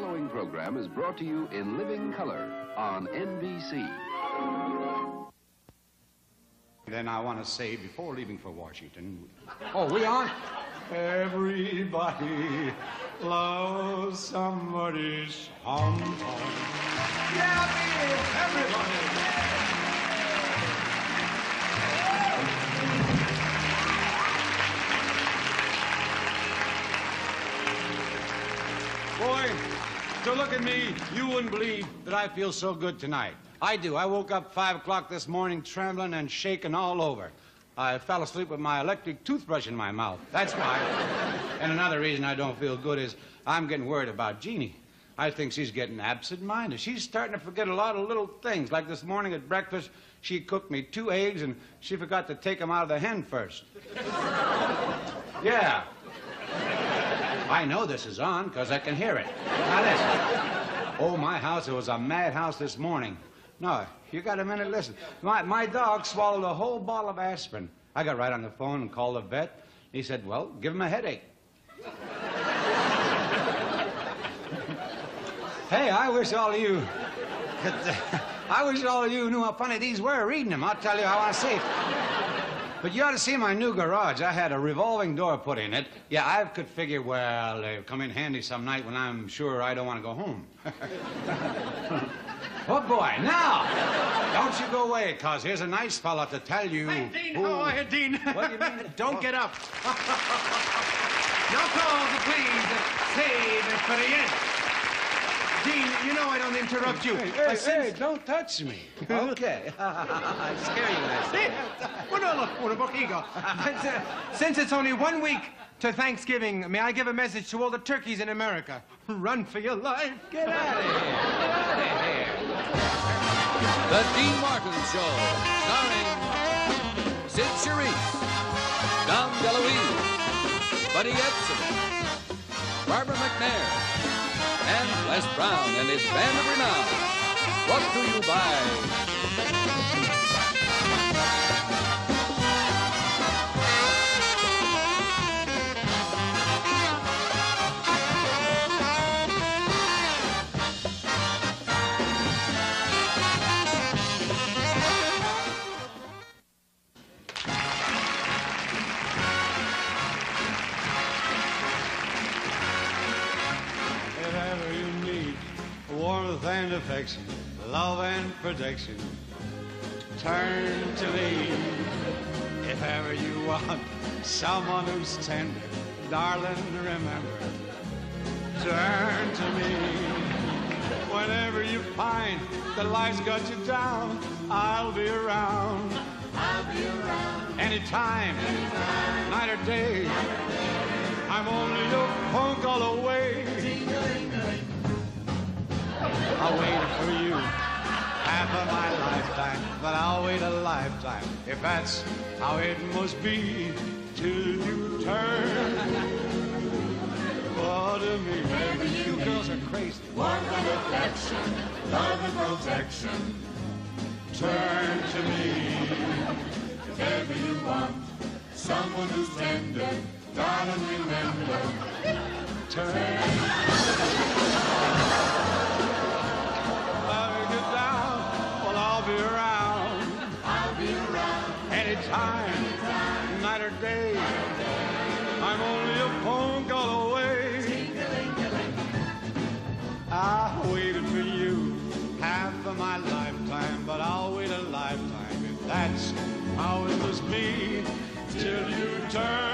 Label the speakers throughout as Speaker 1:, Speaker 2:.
Speaker 1: following program is brought to you in living color on NBC.
Speaker 2: Then I want to say before leaving for Washington. Oh, we on? Everybody loves somebody's home. Yeah, baby, everybody. To look at me, you wouldn't believe that I feel so good tonight. I do. I woke up 5 o'clock this morning trembling and shaking all over. I fell asleep with my electric toothbrush in my mouth. That's why. and another reason I don't feel good is I'm getting worried about Jeannie. I think she's getting absent-minded. She's starting to forget a lot of little things. Like this morning at breakfast, she cooked me two eggs and she forgot to take them out of the hen first. yeah. I know this is on because I can hear it. Now listen. Oh, my house, it was a madhouse this morning. No, you got a minute, listen. My, my dog swallowed a whole bottle of aspirin. I got right on the phone and called the vet. He said, well, give him a headache. hey, I wish all of you... I wish all of you knew how funny these were reading them. I'll tell you how I see it. But you ought to see my new garage. I had a revolving door put in it. Yeah, I could figure, well, they'll come in handy some night when I'm sure I don't want to go home. oh, boy. Now, don't you go away, because here's a nice fella to tell you.
Speaker 3: Hey, Dean,
Speaker 2: who-
Speaker 3: how are you, Dean?
Speaker 2: What do you mean?
Speaker 3: Don't get up. no calls, please. Save it for the end. Dean, you know I don't interrupt you.
Speaker 2: Hey,
Speaker 3: but
Speaker 2: hey, hey, don't touch me. Okay. I scare you, I say.
Speaker 3: Well, no, look, well, look, ego. Since, uh, since it's only one week to Thanksgiving, may I give a message to all the turkeys in America? Run for your life.
Speaker 2: Get out of here. Get out of here.
Speaker 4: The Dean Martin Show, starring Cyd Charisse, Dom DeLuise, Buddy Ebsen, Barbara McNair, and Les Brown and his band of renown. Brought to you by
Speaker 2: warmth and affection, love and protection, turn to me. If ever you want someone who's tender, darling, remember, turn to me. Whenever you find that life's got you down, I'll be around. I'll be around. Anytime, night or day. I'm only a phone call away. I'll wait for you half of my lifetime, but I'll wait a lifetime if that's how it must be till you turn. Oh, to me, you girls are crazy.
Speaker 5: Warmth and affection, love and protection.
Speaker 2: Turn to me.
Speaker 5: If ever you want someone who's tender, darling, remember.
Speaker 2: Turn. Be around.
Speaker 5: I'll be around
Speaker 2: Anytime, night or day. I'm only a phone call away. I waited for you half of my lifetime, but I'll wait a lifetime if that's how it must be till you turn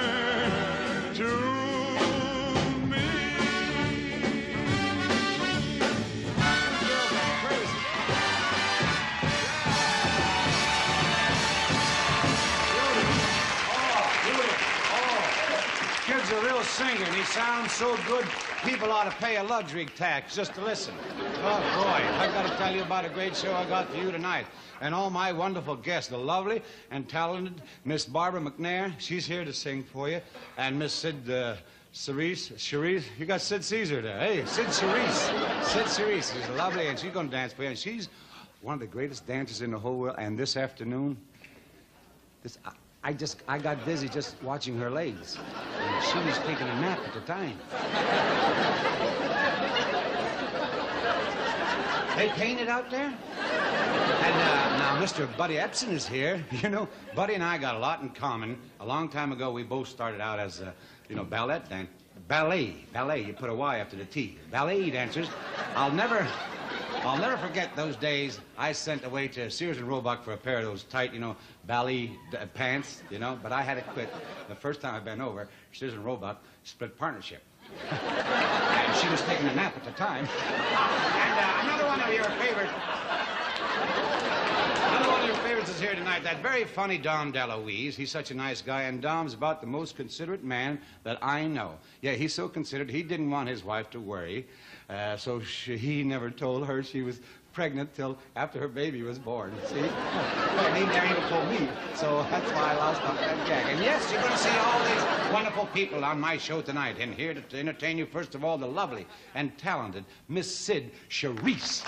Speaker 2: singer, and he sounds so good, people ought to pay a luxury tax just to listen. Oh, boy, I've got to tell you about a great show I got for you tonight. And all my wonderful guests, the lovely and talented Miss Barbara McNair. She's here to sing for you. And Miss Sid uh, Cerise, Cherise, you got Sid Caesar there. Hey, Sid Cerise. Sid Cerise. She's lovely, and she's going to dance for you. And she's one of the greatest dancers in the whole world. And this afternoon, this, I, I just, I got dizzy just watching her legs. And she was taking a nap at the time. They painted out there? And uh, now Mr. Buddy Ebsen is here. You know, Buddy and I got a lot in common. A long time ago, we both started out as, uh, you know, ballet dan- ballet, ballet. You put a Y after the T. Ballet dancers. I'll never, I'll never forget those days. I sent away to Sears and Roebuck for a pair of those tight, you know, ballet d- pants. You know, but I had to quit. The first time I bent over, Sears and Roebuck split partnership. and she was taking a nap at the time. And uh, another one of your favorite. Another one of your favorites is here tonight. That very funny Dom DeLuise. He's such a nice guy, and Dom's about the most considerate man that I know. Yeah, he's so considerate. He didn't want his wife to worry, uh, so she, he never told her she was pregnant till after her baby was born. See? and he never even told me. So that's why I lost on that gag. And yes, you're going to see all these wonderful people on my show tonight. And here to entertain you, first of all, the lovely and talented Miss Cyd Charisse.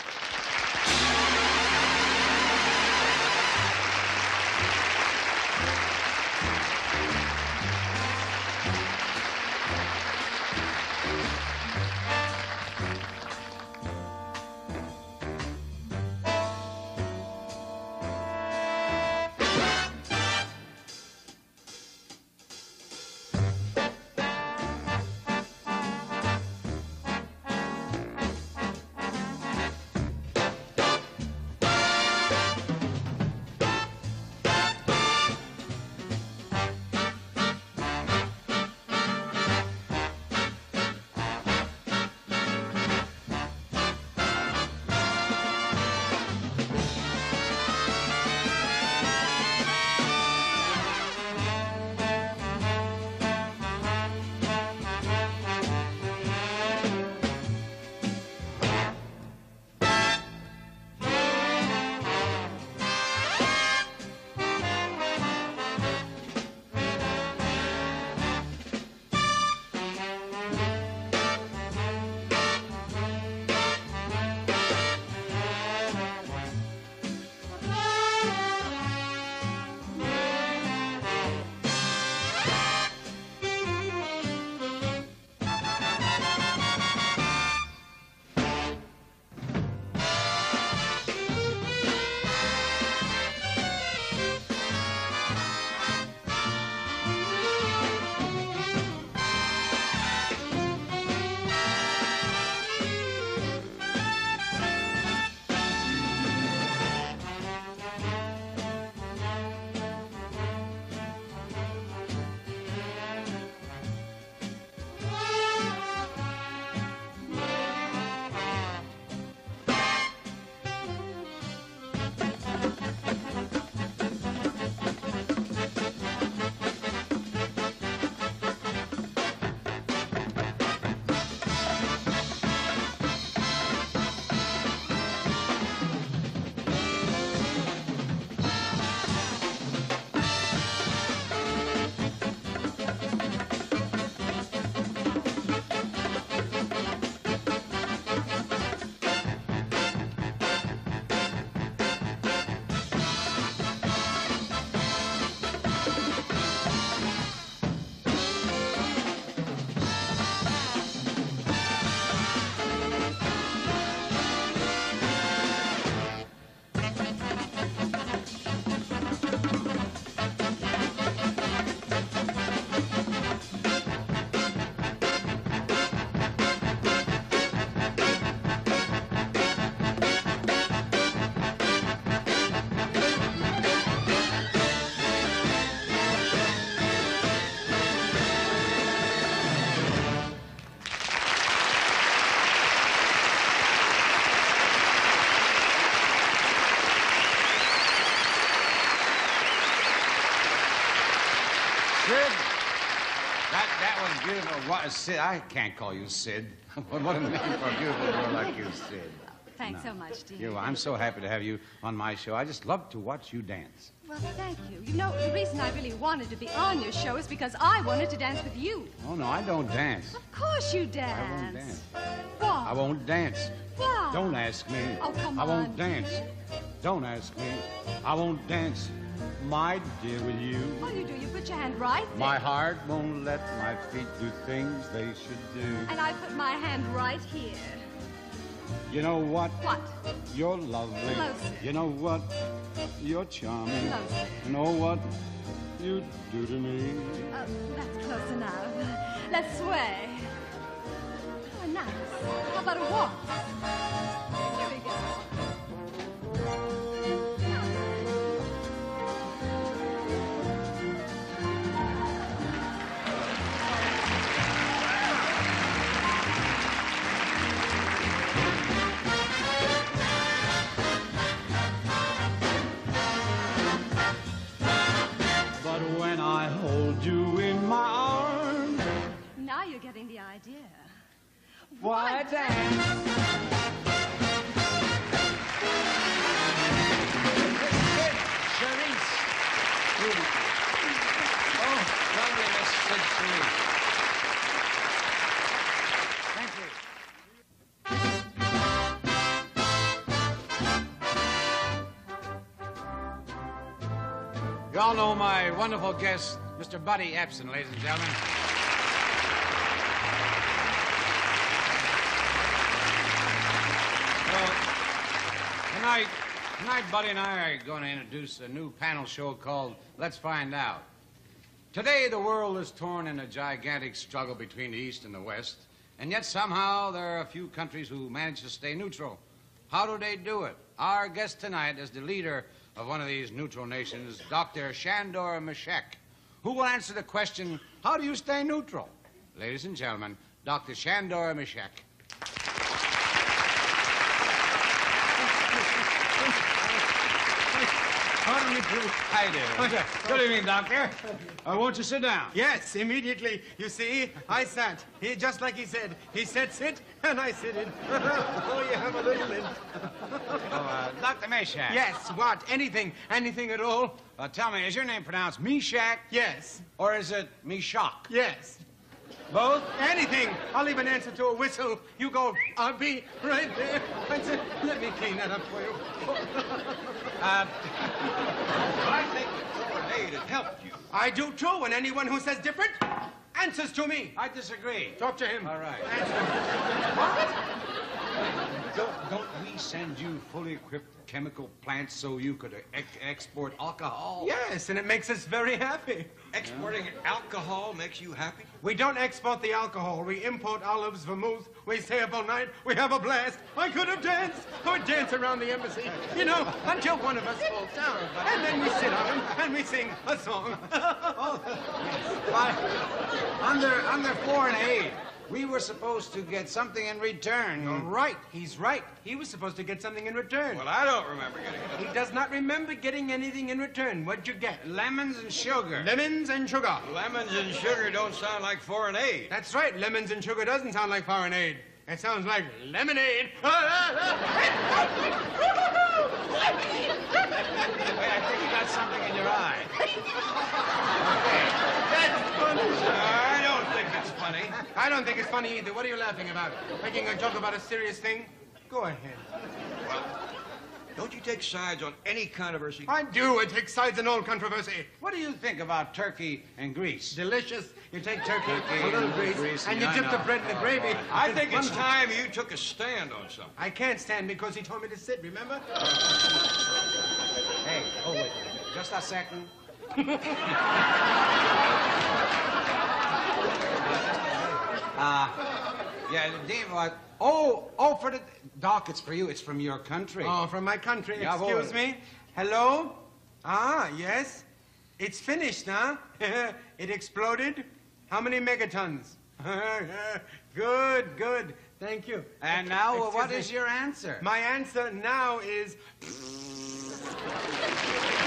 Speaker 2: What, Sid, I can't call you Sid. what what a name for a beautiful girl like you, Sid.
Speaker 6: Thanks so much, dear.
Speaker 2: You, I'm so happy to have you on my show. I just love to watch you dance.
Speaker 6: Well, thank you. You know, the reason I really wanted to be on your show is because I wanted to dance with you.
Speaker 2: Oh, no, I don't dance.
Speaker 6: Of course you dance.
Speaker 2: I won't
Speaker 6: dance. Why?
Speaker 2: I won't dance.
Speaker 6: Why?
Speaker 2: Don't ask me.
Speaker 6: Oh, come
Speaker 2: I won't dance. Don't ask me. I won't dance. My dear, with you.
Speaker 6: All you do, you put your hand right there.
Speaker 2: My heart won't let my feet do things they should do.
Speaker 6: And I put my hand right here.
Speaker 2: You know what?
Speaker 6: What?
Speaker 2: You're lovely.
Speaker 6: Closer.
Speaker 2: You know what? You're charming.
Speaker 6: Closer.
Speaker 2: You know what you do to me?
Speaker 6: Oh, that's close enough. Let's sway. Oh, nice. How about a walk? Here we go.
Speaker 2: You in my arms,
Speaker 6: Now you're getting the idea.
Speaker 2: why dance?
Speaker 7: Oh, lovely Miss Sid Cherise. Thank you.
Speaker 2: You all know my wonderful guest, Mr. Buddy Ebsen, ladies and gentlemen. Well, tonight, tonight, Buddy and I are going to introduce a new panel show called Let's Find Out. Today, the world is torn in a gigantic struggle between the East and the West, and yet somehow there are a few countries who manage to stay neutral. How do they do it? Our guest tonight is the leader of one of these neutral nations, Dr. Shandor Meshek, who will answer the question, how do you stay neutral? Ladies and gentlemen, Dr. Shandor Meshek.
Speaker 3: Pardon me, please.
Speaker 2: Hi there. Good evening, Doctor. Uh, won't you sit down?
Speaker 3: Yes, immediately. You see, I sat. He, just like he said. He said sit, and I sitted. oh, you have a little lint.
Speaker 2: Oh, uh, Dr. Meshek.
Speaker 3: Yes, what? Anything. Anything at all?
Speaker 2: Uh, tell me, is your name pronounced Meshach
Speaker 3: Yes.
Speaker 2: or is it Meshach?
Speaker 3: Yes.
Speaker 2: Both?
Speaker 3: Anything. I'll even answer to a whistle. You go, I'll be right there. Let me clean that up for you.
Speaker 2: Uh,
Speaker 8: I think that foreign aid had helped you.
Speaker 3: I do too, and anyone who says different answers to me.
Speaker 2: I disagree.
Speaker 3: Talk to him.
Speaker 2: All right.
Speaker 3: Answer.
Speaker 2: Don't, don't we send you fully equipped chemical plants so you could ex- export alcohol?
Speaker 3: Yes, and it makes us very happy.
Speaker 8: Exporting alcohol makes you happy?
Speaker 3: We don't export the alcohol. We import olives, vermouth. We stay up all night. We have a blast. I could have danced. I would dance around the embassy, you know, until one of us falls down. And then we sit on him and we sing a song.
Speaker 2: But under, under foreign aid, we were supposed to get something in return.
Speaker 3: right. He's right. He was supposed to get something in return.
Speaker 8: Well, I don't remember getting it.
Speaker 3: He does not remember getting anything in return. What'd you get?
Speaker 2: Lemons and sugar.
Speaker 3: Lemons and sugar.
Speaker 8: Lemons and sugar don't sound like foreign aid.
Speaker 3: That's right. Lemons and sugar doesn't sound like foreign aid. It sounds like lemonade.
Speaker 2: Wait, I think you got something in your eye.
Speaker 8: Don't think it's funny.
Speaker 3: I don't think it's funny either. What are you laughing about? Making a joke about a serious thing? Go ahead.
Speaker 8: Don't you take sides on any controversy?
Speaker 3: I do. It takes sides in all controversy.
Speaker 2: What do you think about Turkey and Greece?
Speaker 3: Delicious. You take turkey,
Speaker 2: Turkey,
Speaker 3: a little grease,
Speaker 2: grease,
Speaker 3: and you
Speaker 2: I
Speaker 3: dip the bread in the gravy.
Speaker 8: I think it's time you took a stand on something.
Speaker 3: I can't stand because he told me to sit, remember?
Speaker 2: Hey, oh, wait, just a second. uh, yeah, Dave, uh, oh, oh, for the, Doc, it's for you. It's from your country.
Speaker 3: Oh, from my country.
Speaker 2: Jawohl.
Speaker 3: Excuse me. Hello? Ah, yes. It's finished, huh? it exploded? How many megatons? good, good. Thank you.
Speaker 2: And now,
Speaker 3: Excuse
Speaker 2: what
Speaker 3: me.
Speaker 2: is your answer?
Speaker 3: My answer now is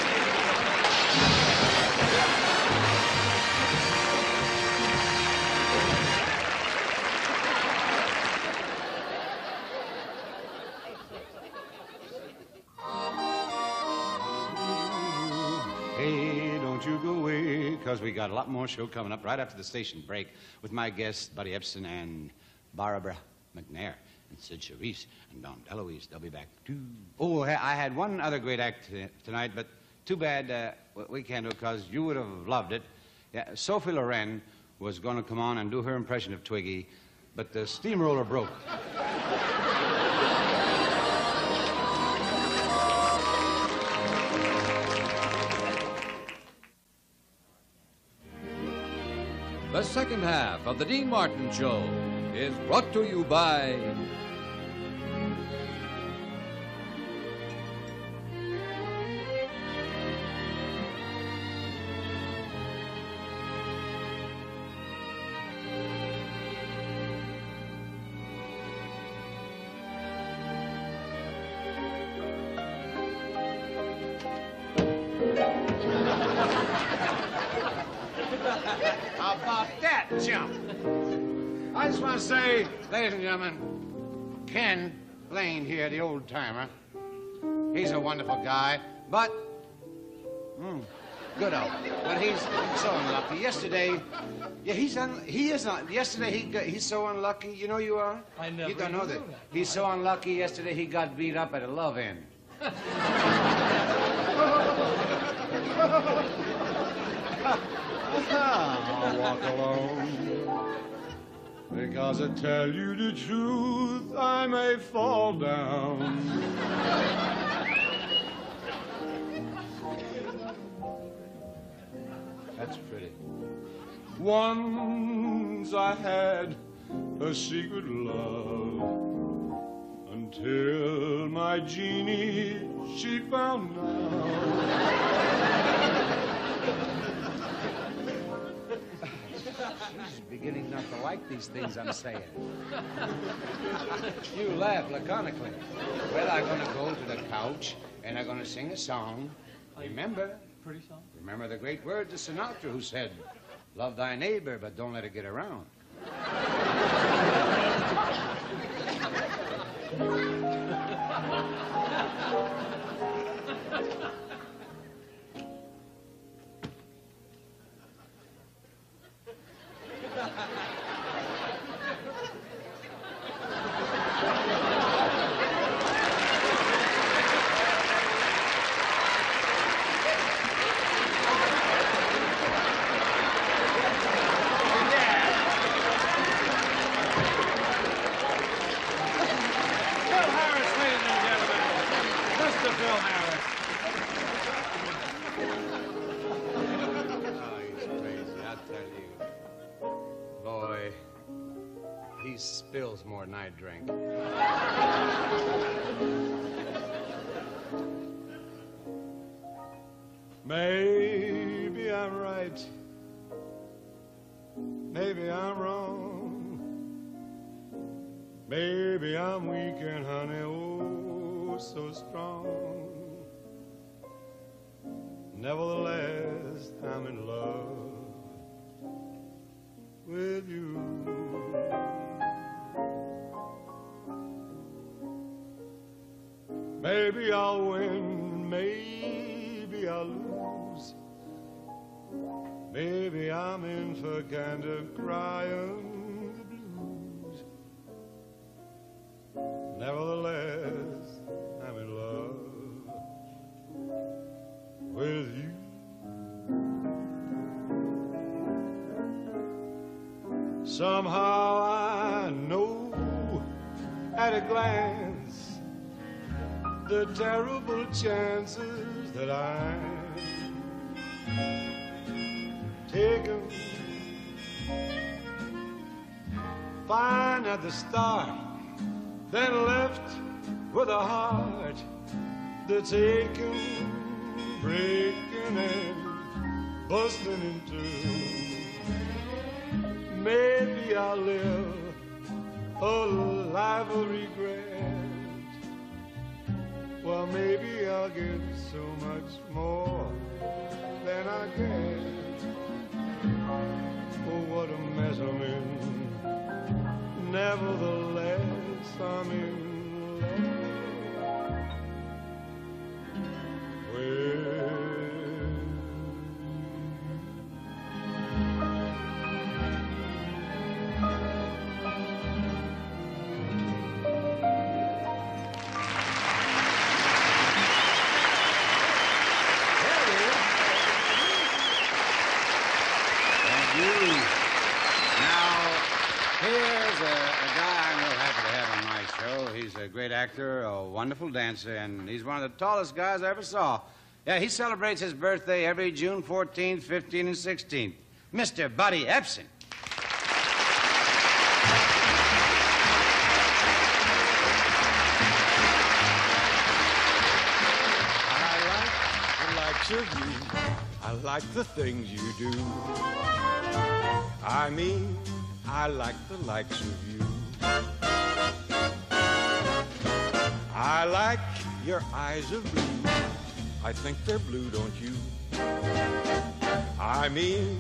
Speaker 2: you go away, because we got a lot more show coming up right after the station break with my guests, Buddy Ebsen and Barbara McNair and Cyd Charisse and Dom DeLuise. They'll be back too. Oh, I had one other great act tonight, but too bad uh, we can't do it because you would have loved it. Yeah, Sophie Loren was going to come on and do her impression of Twiggy, but the steamroller broke.
Speaker 4: The second half of The Dean Martin Show is brought to you by.
Speaker 2: The old timer, he's a wonderful guy, but. Mm, good old. But he's so unlucky. Yesterday, yeah, he's un, he is not. yesterday he got, he's so unlucky. You know you are.
Speaker 3: I never
Speaker 2: You don't know that.
Speaker 3: that.
Speaker 2: He's so unlucky. Yesterday he got beat up at a love inn.
Speaker 8: I'll walk alone. Because I tell you the truth, I may fall down.
Speaker 2: That's pretty.
Speaker 8: Once I had a secret love until my genie she found out.
Speaker 2: She's beginning not to like these things I'm saying. you laugh laconically. Well, I'm going to go to the couch and I'm going to sing a song. Remember,
Speaker 3: Pretty song.
Speaker 2: remember the great words of Sinatra who said, Love thy neighbor, but don't let it get around.
Speaker 8: Somehow I know at a glance the terrible chances that I'm taken. Fine at the start, then left with a heart that's aching, breaking and busting in two. Maybe I'll live a life of regret. Well, maybe I'll get so much more than I get.
Speaker 2: Show. He's a great actor, a wonderful dancer, and he's one of the tallest guys I ever saw. Yeah, he celebrates his birthday every June 14th, 15th, and 16th. Mr. Buddy Ebsen.
Speaker 9: I like the likes of you. I like the things you do. I mean, I like the likes of you. I like your eyes of blue. I think they're blue, don't you? I mean,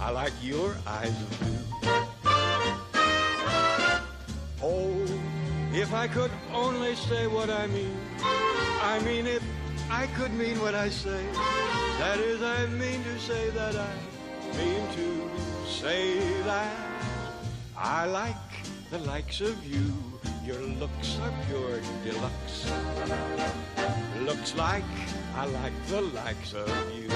Speaker 9: I like your eyes of blue. Oh, if I could only say what I mean. I mean, if I could mean what I say. That is, I mean to say that I mean to say that I like the likes of you. Your looks are pure deluxe. Looks like I like the likes of you.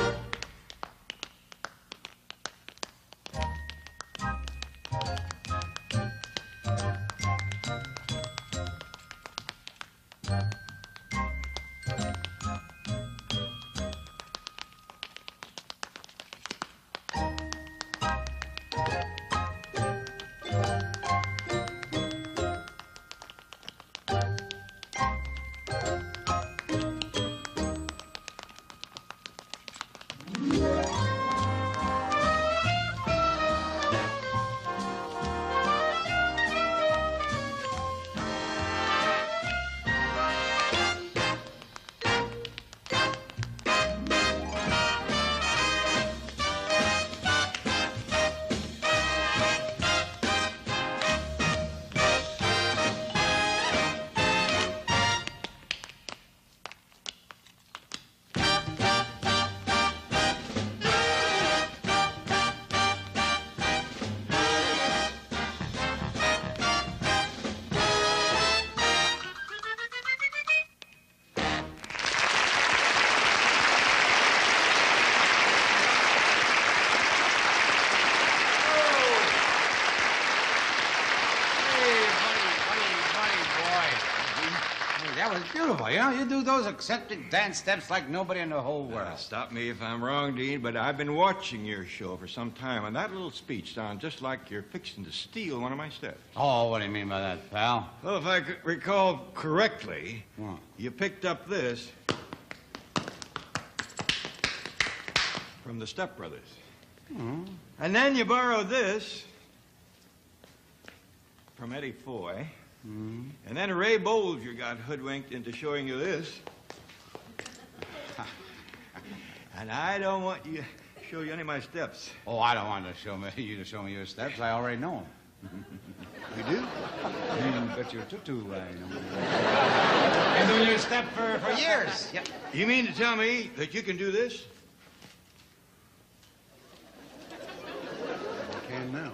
Speaker 2: Beautiful. You do those eccentric dance steps like nobody in the whole uh, world.
Speaker 8: Well, stop me if I'm wrong, Dean, but I've been watching your show for some time, and that little speech sounds just like you're fixing to steal one of my steps.
Speaker 2: Oh, what do you mean by that, pal?
Speaker 8: Well, if I recall correctly,
Speaker 2: What?
Speaker 8: you picked up this from the Step Brothers. Mm-hmm. And then you borrowed this from Eddie Foy. And then Ray Bolger got hoodwinked into showing you this. and I don't want you to show you any of my steps.
Speaker 2: Oh, I don't want to show me you to show me your steps. I already know them.
Speaker 8: You do?
Speaker 2: Mm, but your tutu, I know. Been doing your step for, for years. Yep.
Speaker 8: You mean to tell me that you can do this?
Speaker 2: I can now.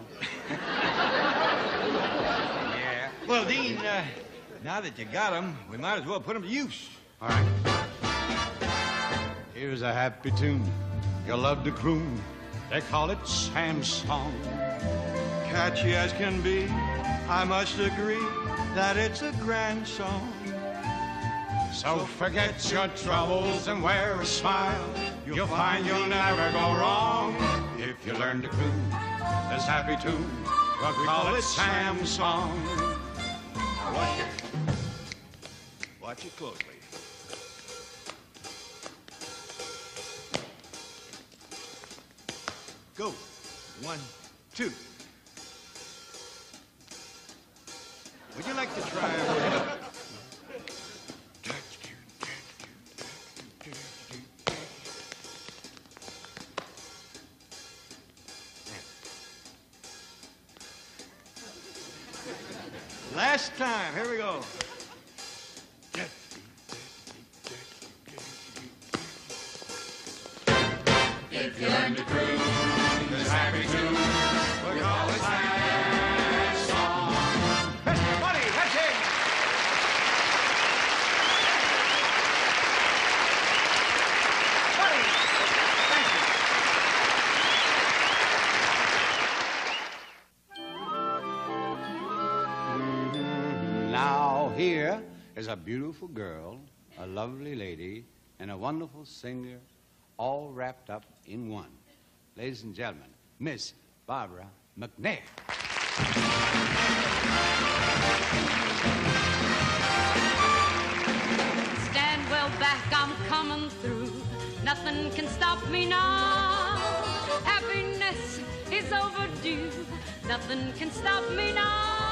Speaker 8: Well, Dean, uh, now that you got them, we might as well put them to use.
Speaker 2: All right. Here's a happy tune you'll love to croon. They call it Sam's song.
Speaker 8: Catchy as can be, I must agree that it's a grand song.
Speaker 2: So forget your troubles and wear a smile. You'll find you'll never go wrong if you learn to croon this happy tune. We call it Sam's song.
Speaker 8: Watch it. Watch it closely. Go. One, two. Would you like to try
Speaker 5: Learn to this happy song.
Speaker 2: Buddy. Buddy, thank you. Mm-hmm. Now, here is a beautiful girl, a lovely lady, and a wonderful singer, all wrapped up in one. Ladies and gentlemen, Miss Barbara McNair.
Speaker 10: Stand well back, I'm coming through. Nothing can stop me now. Happiness is overdue. Nothing can stop me now.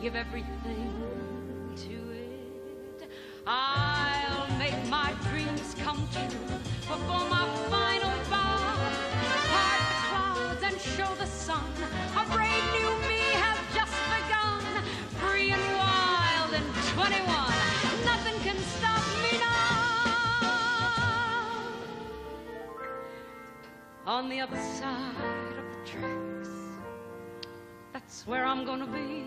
Speaker 10: Give everything to it. I'll make my dreams come true before my final bow. Part the clouds and show the sun. A brave new me has just begun. Free and wild and 21. Nothing can stop me now. On the other side of the tracks, that's where I'm gonna be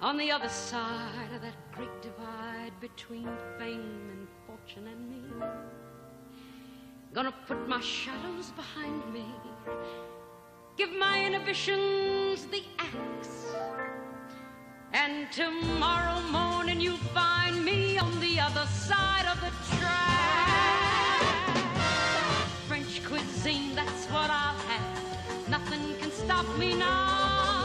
Speaker 10: on the other side of that great divide between fame and fortune and me. Gonna put my shadows behind me, give my inhibitions the axe. And tomorrow morning you'll find me on the other side of the track. Me now.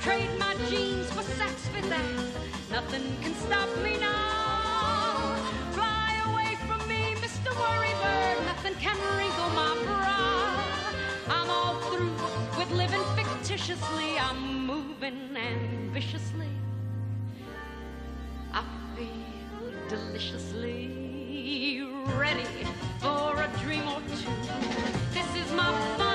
Speaker 10: Trade my jeans for Saks Fifth Ave. Nothing can stop me now. Fly away from me, Mr. Worrybird. Nothing can wrinkle my brow. I'm all through with living fictitiously. I'm moving ambitiously. I feel deliciously ready for a dream or two. This is my final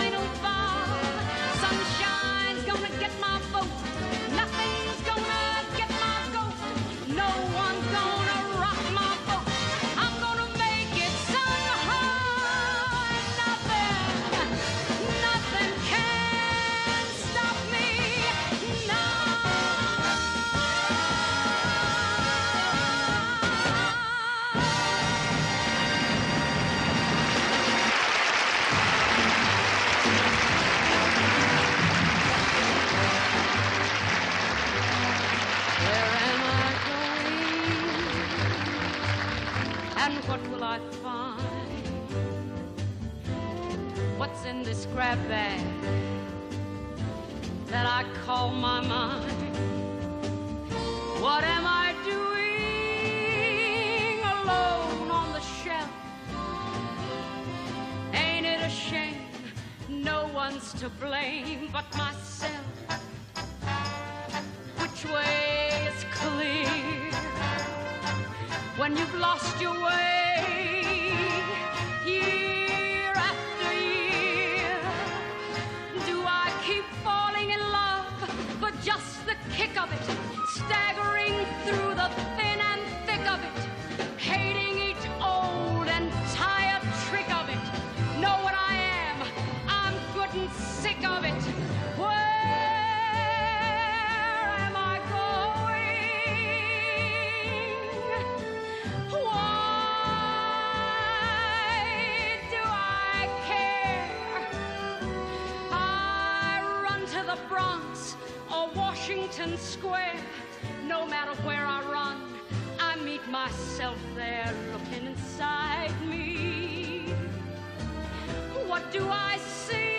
Speaker 10: Grab bag that I call my mind? What am I doing alone on the shelf? Ain't it a shame? No one's to blame but myself which way is clear when you've lost your way myself there looking inside me. What do I see?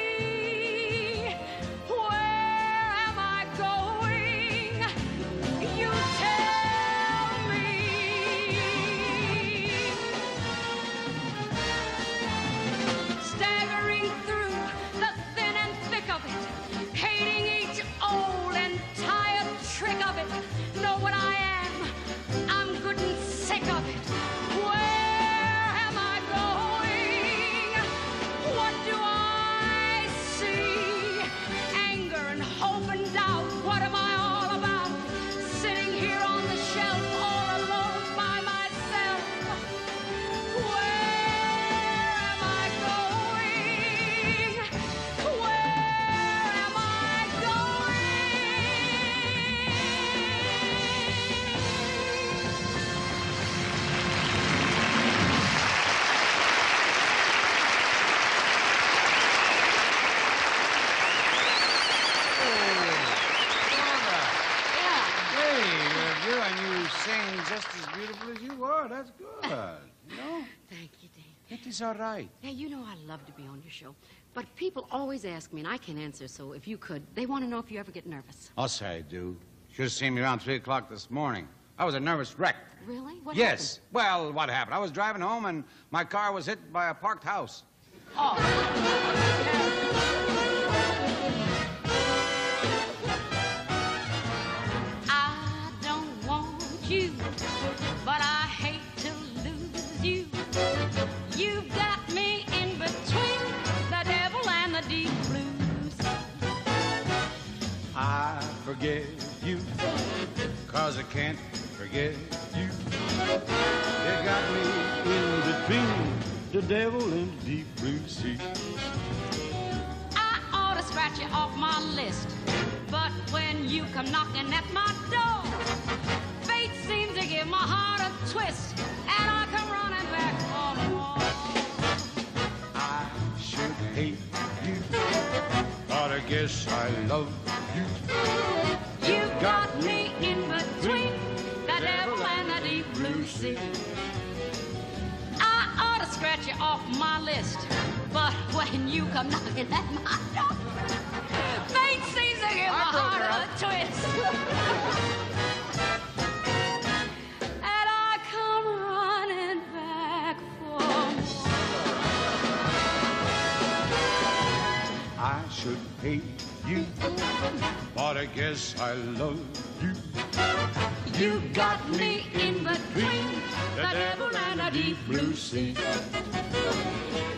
Speaker 2: Is all right.
Speaker 11: Hey, you know I love to be on your show. But people always ask me, and I can't answer, so if you could, they want to know if you ever get nervous.
Speaker 2: I'll say I do. Should have seen me around 3 o'clock this morning. I was a nervous wreck.
Speaker 11: Really? What
Speaker 2: yes. Well, what happened? I was driving home and my car was hit by a parked house. Oh.
Speaker 10: I don't want you,
Speaker 9: forget you, cause I can't forget you. You got me in between the devil and the deep blue sea.
Speaker 10: I ought to scratch you off my list, but when you come knocking at my door, fate seems to give my heart a twist, and I come running back
Speaker 9: guess I love you.
Speaker 10: You've got me in between the devil and the deep blue sea. I ought to scratch you off my list, but when you come knocking at my door, fate seems to give my heart a twist.
Speaker 9: hate you, but I guess I love you.
Speaker 10: You got me in between the devil and the deep blue sea.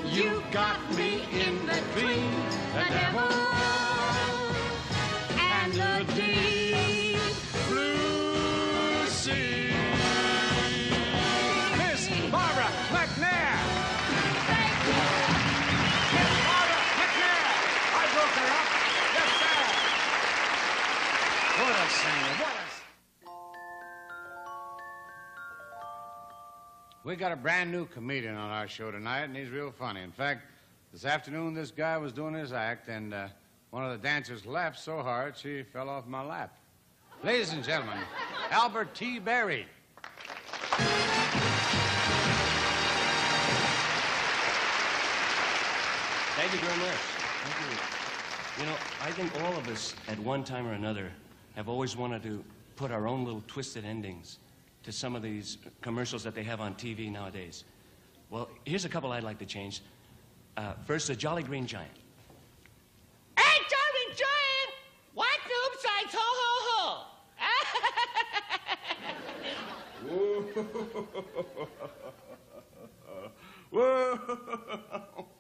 Speaker 10: You got me in between the devil
Speaker 2: We got a brand new comedian on our show tonight, and he's real funny. In fact, this afternoon, this guy was doing his act, and uh, one of the dancers laughed so hard she fell off my lap. Ladies and gentlemen, Albert T. Berry.
Speaker 12: Thank you very much. Thank you. You know, I think all of us, at one time or another, have always wanted to put our own little twisted endings to some of these commercials that they have on TV nowadays. Well, here's a couple I'd like to change. Uh, first, the Jolly Green Giant.
Speaker 13: Hey, Jolly Giant! What noob sides? Ho, ho, ho!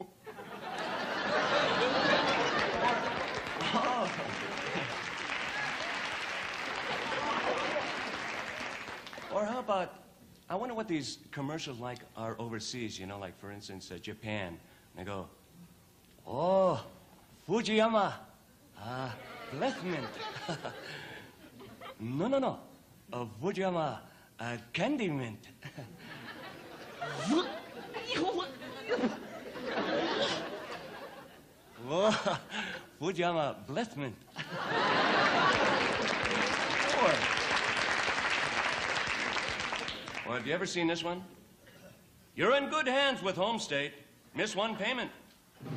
Speaker 12: Or how about, I wonder what these commercials like are overseas, you know, like, for instance, uh, Japan. They go, oh, Fujiyama, uh, breath mint. no, no, no. Uh, Fujiyama, uh, candy mint. Whoa, Fujiyama, or, well, have you ever seen this one? You're in good hands with Allstate. Miss one payment.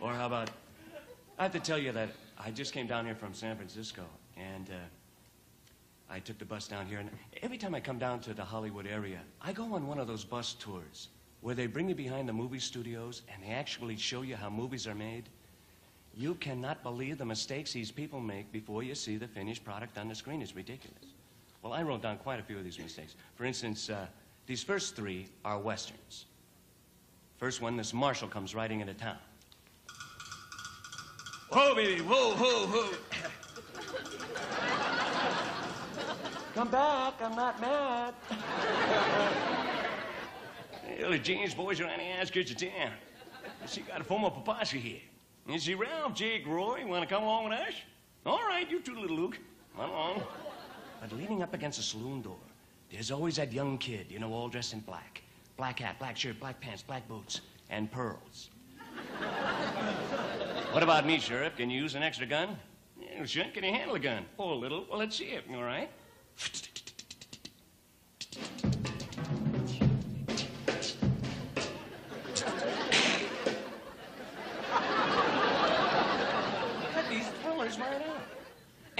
Speaker 12: or how about, I have to tell you that I just came down here from San Francisco, and uh, I took the bus down here, and every time I come down to the Hollywood area, I go on one of those bus tours where they bring you behind the movie studios and they actually show you how movies are made. You cannot believe the mistakes these people make before you see the finished product on the screen. It's ridiculous. Well, I wrote down quite a few of these mistakes. For instance, uh, these first three are westerns. First one, this marshal comes riding into town. Whoa, baby, whoa, whoa, whoa. Come back, I'm not mad. well, the James boys are on the outskirts of town. She got a former papasha here. Is see, Ralph, Jake, Roy? Want to come along with us? All right, you two little Luke. Come along. But leaning up against a saloon door, there's always that young kid, you know, all dressed in black. Black hat, black shirt, black pants, black boots, and pearls. What about me, Sheriff? Can you use an extra gun? Yeah, sure. Can you handle a gun? Oh, a little. Well, let's see it. All right.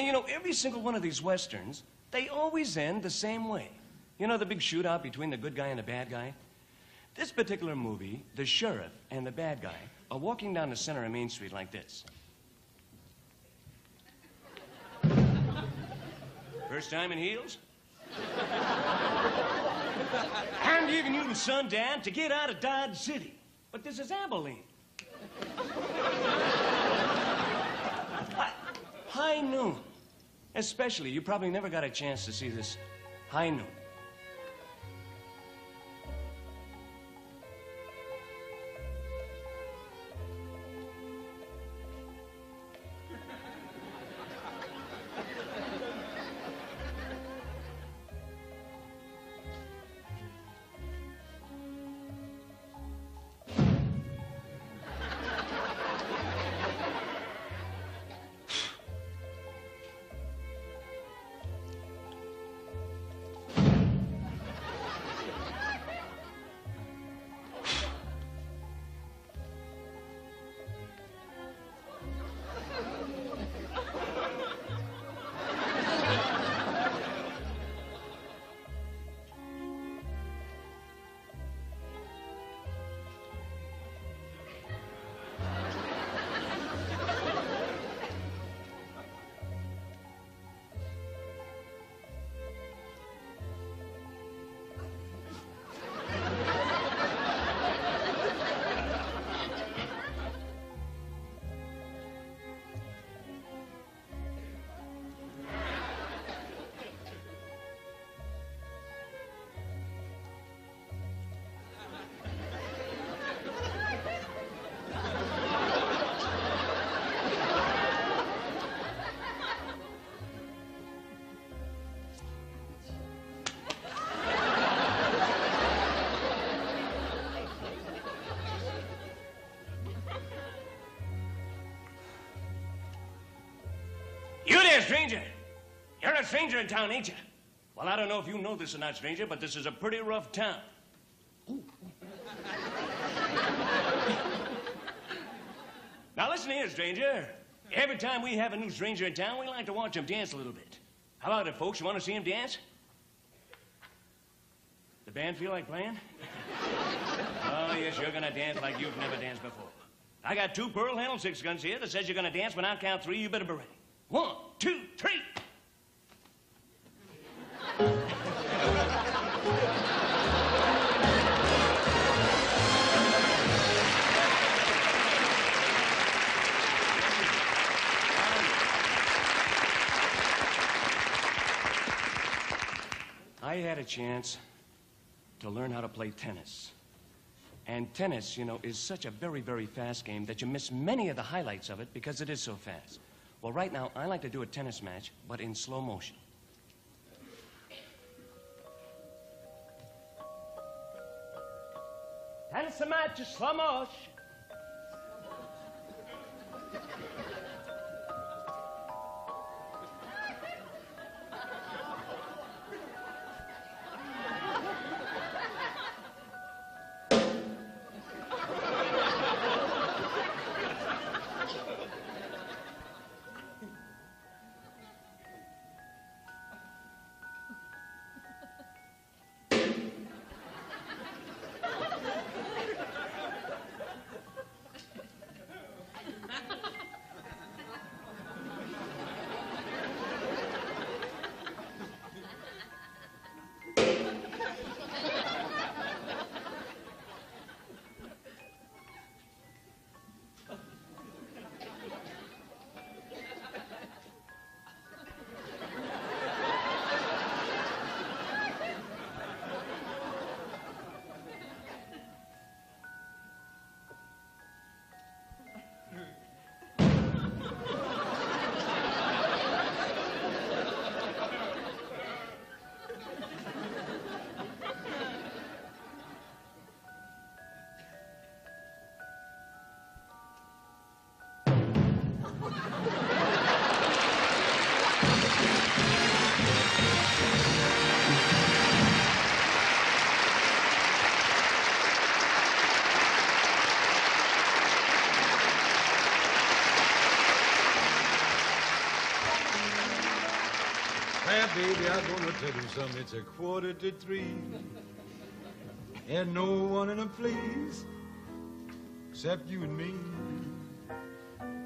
Speaker 12: You know, every single one of these westerns, they always end the same way. You know the big shootout between the good guy and the bad guy? This particular movie, the sheriff and the bad guy are walking down the center of Main Street like this. First time in heels? I'm giving you the sundown to get out of Dodge City. But this is Abilene. Hi- High noon. Especially, you probably never got a chance to see this high noon. Stranger. You're a stranger in town, ain't you? Well, I don't know if you know this or not, stranger, but this is a pretty rough town. now, listen here, stranger. Every time we have a new stranger in town, we like to watch him dance a little bit. How about it, folks? You want to see him dance? The band feel like playing? oh, yes, you're gonna dance like you've never danced before. I got two pearl handle six guns here that says you're gonna dance when I count three. You better be ready. One, chance to learn how to play tennis. And tennis, you know, is such a very, very fast game that you miss many of the highlights of it because it is so fast. Well, right now, I like to do a tennis match, but in slow motion. Tennis match in slow motion.
Speaker 9: Baby, I'm gonna tell you something. It's a quarter to three. And no one in a place except you and me.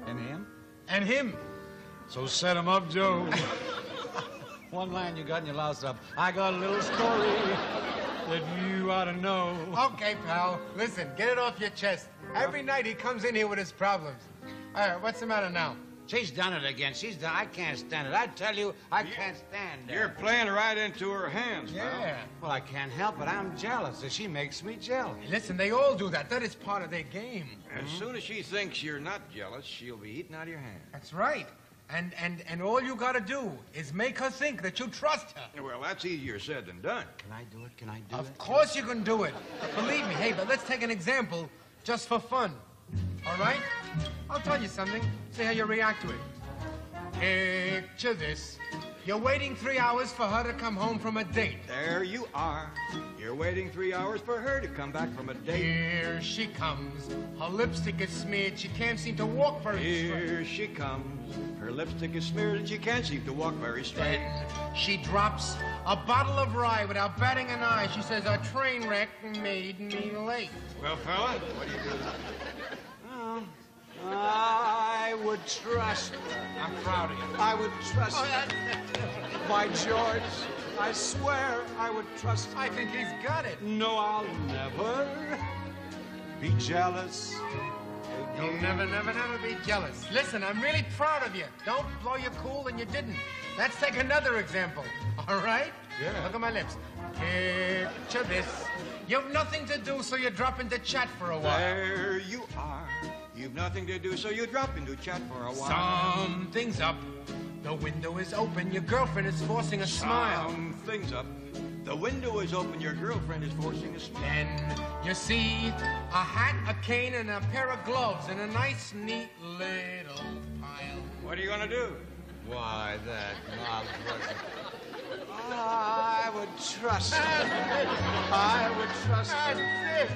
Speaker 9: And him? And him. So set him up, Joe. One line you got and you lost up. I got a little story that you ought to know.
Speaker 3: Okay, pal. Listen, get it off your chest. Every night he comes in here with his problems. All right, what's the matter now?
Speaker 2: She's done it again. She's done. I can't stand it. I tell you, I can't stand it.
Speaker 8: You're playing right into her hands, pal.
Speaker 3: Yeah.
Speaker 2: Well, I can't help it. I'm jealous. She makes me jealous.
Speaker 3: Listen, they all do that. That is part of their game.
Speaker 8: As hmm? soon as she thinks you're not jealous, she'll be eating out of your hand.
Speaker 3: That's right. And and and all you gotta do is make her think that you trust her.
Speaker 8: Well, that's easier said than done.
Speaker 2: Can I do it? Can I do
Speaker 3: Of
Speaker 2: it?
Speaker 3: Of course you can do it. Believe me. Hey, but let's take an example just for fun. All right? I'll tell you something. See how you react to it. Picture this. You're waiting three hours for her to come home from a date.
Speaker 8: There you are. You're waiting three hours for her to come back from a date.
Speaker 3: Here she comes. Her lipstick is smeared. She can't seem to walk very straight.
Speaker 8: Here she comes. Her lipstick is smeared and she can't seem to walk very straight.
Speaker 3: Then she drops a bottle of rye without batting an eye. She says, a train wreck made me late.
Speaker 8: Well, fella, what do you do?
Speaker 2: Oh, I would trust. I'm proud of you. I would trust. Oh, By George, I swear I would trust.
Speaker 3: I think he's got it.
Speaker 9: No, I'll never be jealous.
Speaker 3: You'll never, never, never be jealous. Listen, I'm really proud of you. Don't blow your cool and you didn't. Let's take another example. All right?
Speaker 9: Yeah.
Speaker 3: Look at my lips. Picture this. You have nothing to do, so you drop into chat for a while.
Speaker 8: There you are. You've nothing to do, so you drop into chat for a while.
Speaker 3: Something's up. The window is open. Your girlfriend is forcing a smile.
Speaker 8: Something's up. The window is open. Your girlfriend is forcing a smile.
Speaker 3: Then you see a hat, a cane, and a pair of gloves in a nice, neat little pile.
Speaker 8: What are you gonna do?
Speaker 2: Why, that marvelous. I would trust. I would trust.
Speaker 3: That's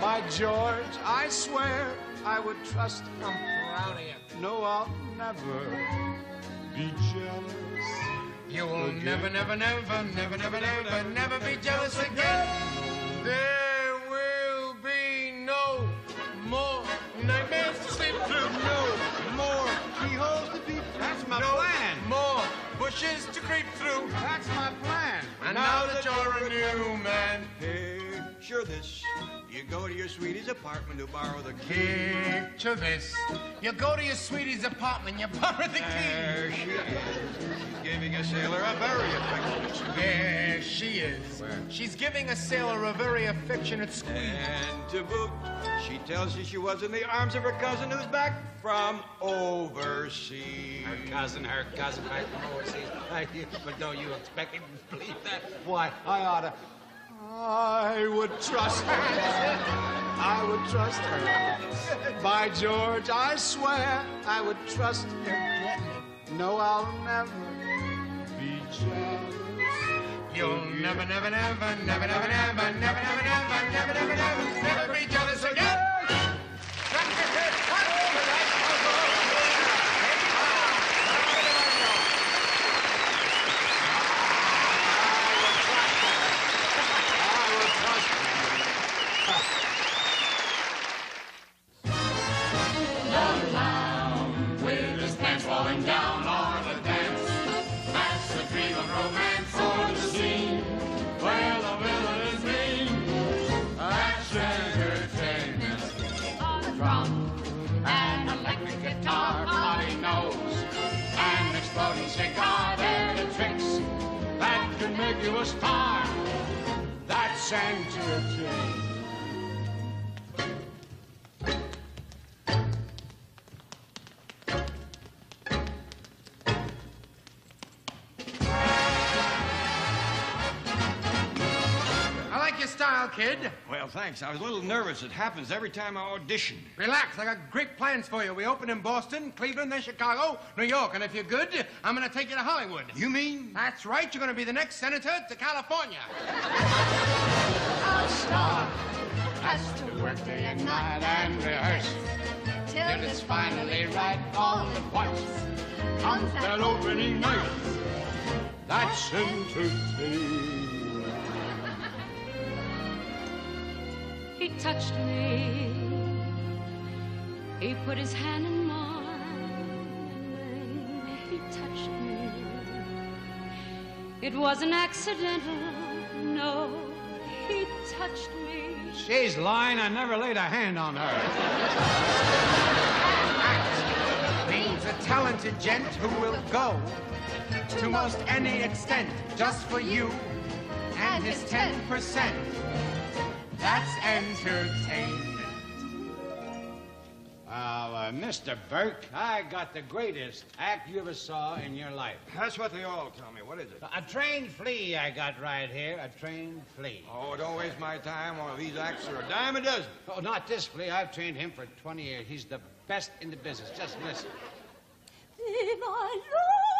Speaker 2: My George, I swear I would trust. I'm proud of you. No, I'll never
Speaker 9: Be jealous.
Speaker 3: You will never, never, never, never, never, never, never be jealous again. There will be no more nightmares to sleep through. No more keyholes to peep through.
Speaker 8: That's my
Speaker 3: no
Speaker 8: plan.
Speaker 3: more bushes to creep through.
Speaker 8: That's my plan.
Speaker 3: And now that you're a new man,
Speaker 8: Picture this. You go to your sweetie's apartment to borrow the key.
Speaker 3: picture this. You go to your sweetie's apartment, you borrow the key.
Speaker 8: There she is. She's giving a sailor a very affectionate squeeze.
Speaker 3: There she is. She's giving a sailor a very affectionate squeeze.
Speaker 8: And to boot, she tells you she was in the arms of her cousin who's back from overseas.
Speaker 2: Her cousin, her cousin, back from overseas. But don't you expect me to believe that? Why, I oughta. I would trust her. I would trust her. By George, I swear I would trust her. No, I'll never be jealous.
Speaker 3: You'll never, never, never, never, never, never, never, never, never, never, never, never, never, never be jealous again.
Speaker 5: they got any tricks that can make you a star. That's
Speaker 3: Andrea
Speaker 8: King. Thanks. I was a little nervous. It happens every time I audition.
Speaker 3: Relax, I got great plans for you. We open in Boston, Cleveland, then Chicago, New York, and if you're good, I'm gonna take you to Hollywood.
Speaker 8: You mean?
Speaker 3: That's right, you're gonna be the next senator to California.
Speaker 6: Our star has to work day and night and rehearse till it's finally right all at once. Comes that
Speaker 9: That opening night.
Speaker 2: That's entertainment.
Speaker 10: He touched me. He put his hand in mine, and then he touched me. It wasn't accidental, no. He touched me.
Speaker 2: She's lying. I never laid a hand on her.
Speaker 3: means a talented gent who will go to most any extent just for you and his 10%. That's entertainment.
Speaker 2: Well, uh, Mr. Burke, I got the greatest act you ever saw in your life.
Speaker 8: That's what they all tell me. What is it?
Speaker 2: A trained flea I got right here. A trained flea.
Speaker 8: Oh, don't waste my time. One of these acts are a dime a dozen.
Speaker 2: Oh, not this flea. I've trained him for 20 years. He's the best in the business. Just listen.
Speaker 6: Be my love,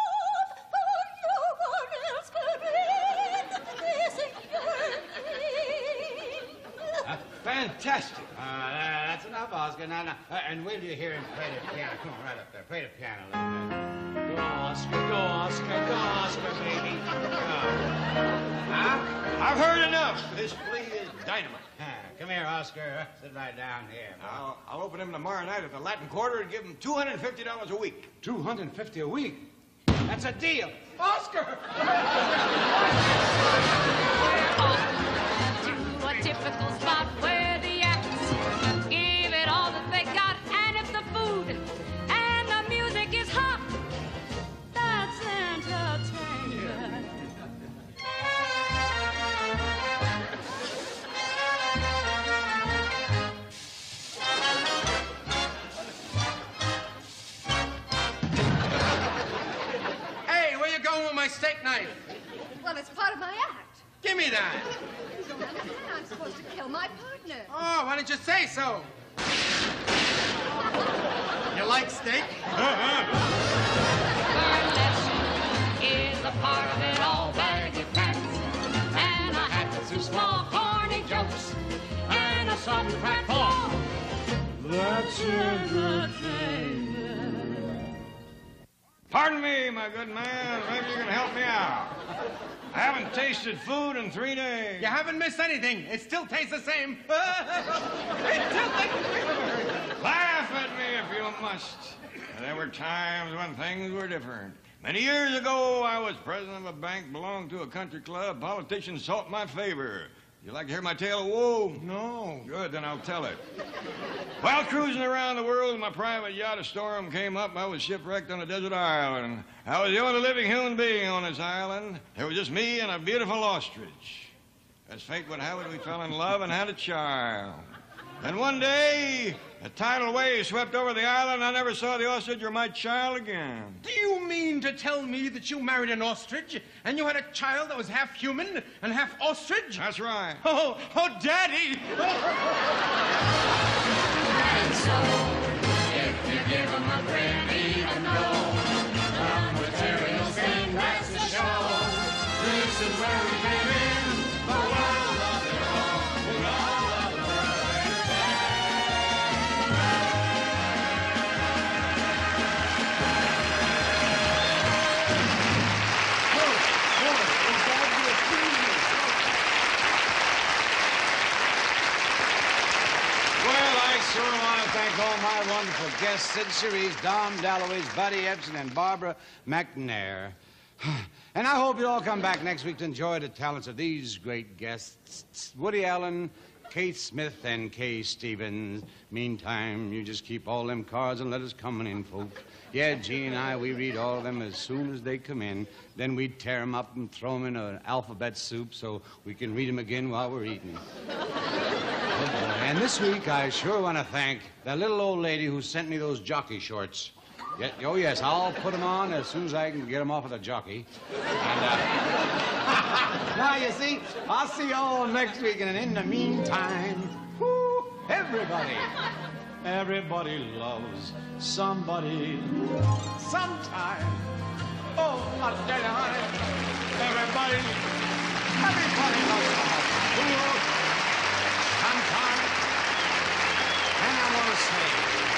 Speaker 2: fantastic. Uh, that's enough, Oscar. Now, now. Uh, and will you hear him play the piano? Come on, right up there. Play the piano a little bit. Go, Oscar. Go, Oscar. Go, Oscar, baby. Huh?
Speaker 8: I've heard enough. This flea is dynamite.
Speaker 2: Come here, Oscar. Sit right down here.
Speaker 8: I'll, I'll open him tomorrow night at the Latin Quarter and give him $250 a week.
Speaker 2: 250 a week? That's a deal. Oscar!
Speaker 10: A typical spot where the acts give it all that they got. And if the food and the music is hot, that's entertainment.
Speaker 3: Hey, where you going with my steak knife?
Speaker 6: Well, it's part of my act.
Speaker 3: Give me that.
Speaker 6: Don't understand. I'm supposed to kill my partner.
Speaker 3: Oh, why didn't you say so? You like steak?
Speaker 10: Is a part of it all, baggy pants. And a hat too small, corny jokes. And a fall.
Speaker 2: That's
Speaker 10: entertainment.
Speaker 8: Pardon me, my good man. Maybe you can help me out. I haven't tasted food in three days.
Speaker 3: You haven't missed anything. It still tastes the same. it still tastes the same.
Speaker 8: Laugh at me if you must. There were times when things were different. Many years ago, I was president of a bank, belonged to a country club. Politicians sought my favor. You like to hear my tale of woe?
Speaker 3: No.
Speaker 8: Good, then I'll tell it. While cruising around the world, in my private yacht, a storm came up. I was shipwrecked on a desert island. I was the only living human being on this island. There was just me and a beautiful ostrich. As fate would have it, we fell in love and had a child. And one day, a tidal wave swept over the island. I never saw the ostrich or my child again.
Speaker 3: Do you mean to tell me that you married an ostrich and you had a child that was half human and half ostrich?
Speaker 8: That's right.
Speaker 3: Oh, oh, Daddy!
Speaker 2: Oh. Guests, Cyd Charisse, Dom DeLuise, Buddy Ebsen, and Barbara McNair. And I hope you all come back next week to enjoy the talents of these great guests, Woody Allen, Kate Smith, and Kaye Stevens. Meantime, you just keep all them cards and let us come in, folk. Yeah, Gene and I, we read all of them as soon as they come in. Then we tear them up and throw them in an alphabet soup so we can read them again while we're eating. And this week, I sure want to thank that little old lady who sent me those jockey shorts. Yeah, oh, yes, I'll put them on as soon as I can get them off of the jockey. And, uh, now, you see, I'll see you all next week, and in the meantime, whoo, everybody, everybody loves somebody sometime. Oh, my daddy, honey, everybody, everybody loves somebody. Sometime. And I want to say,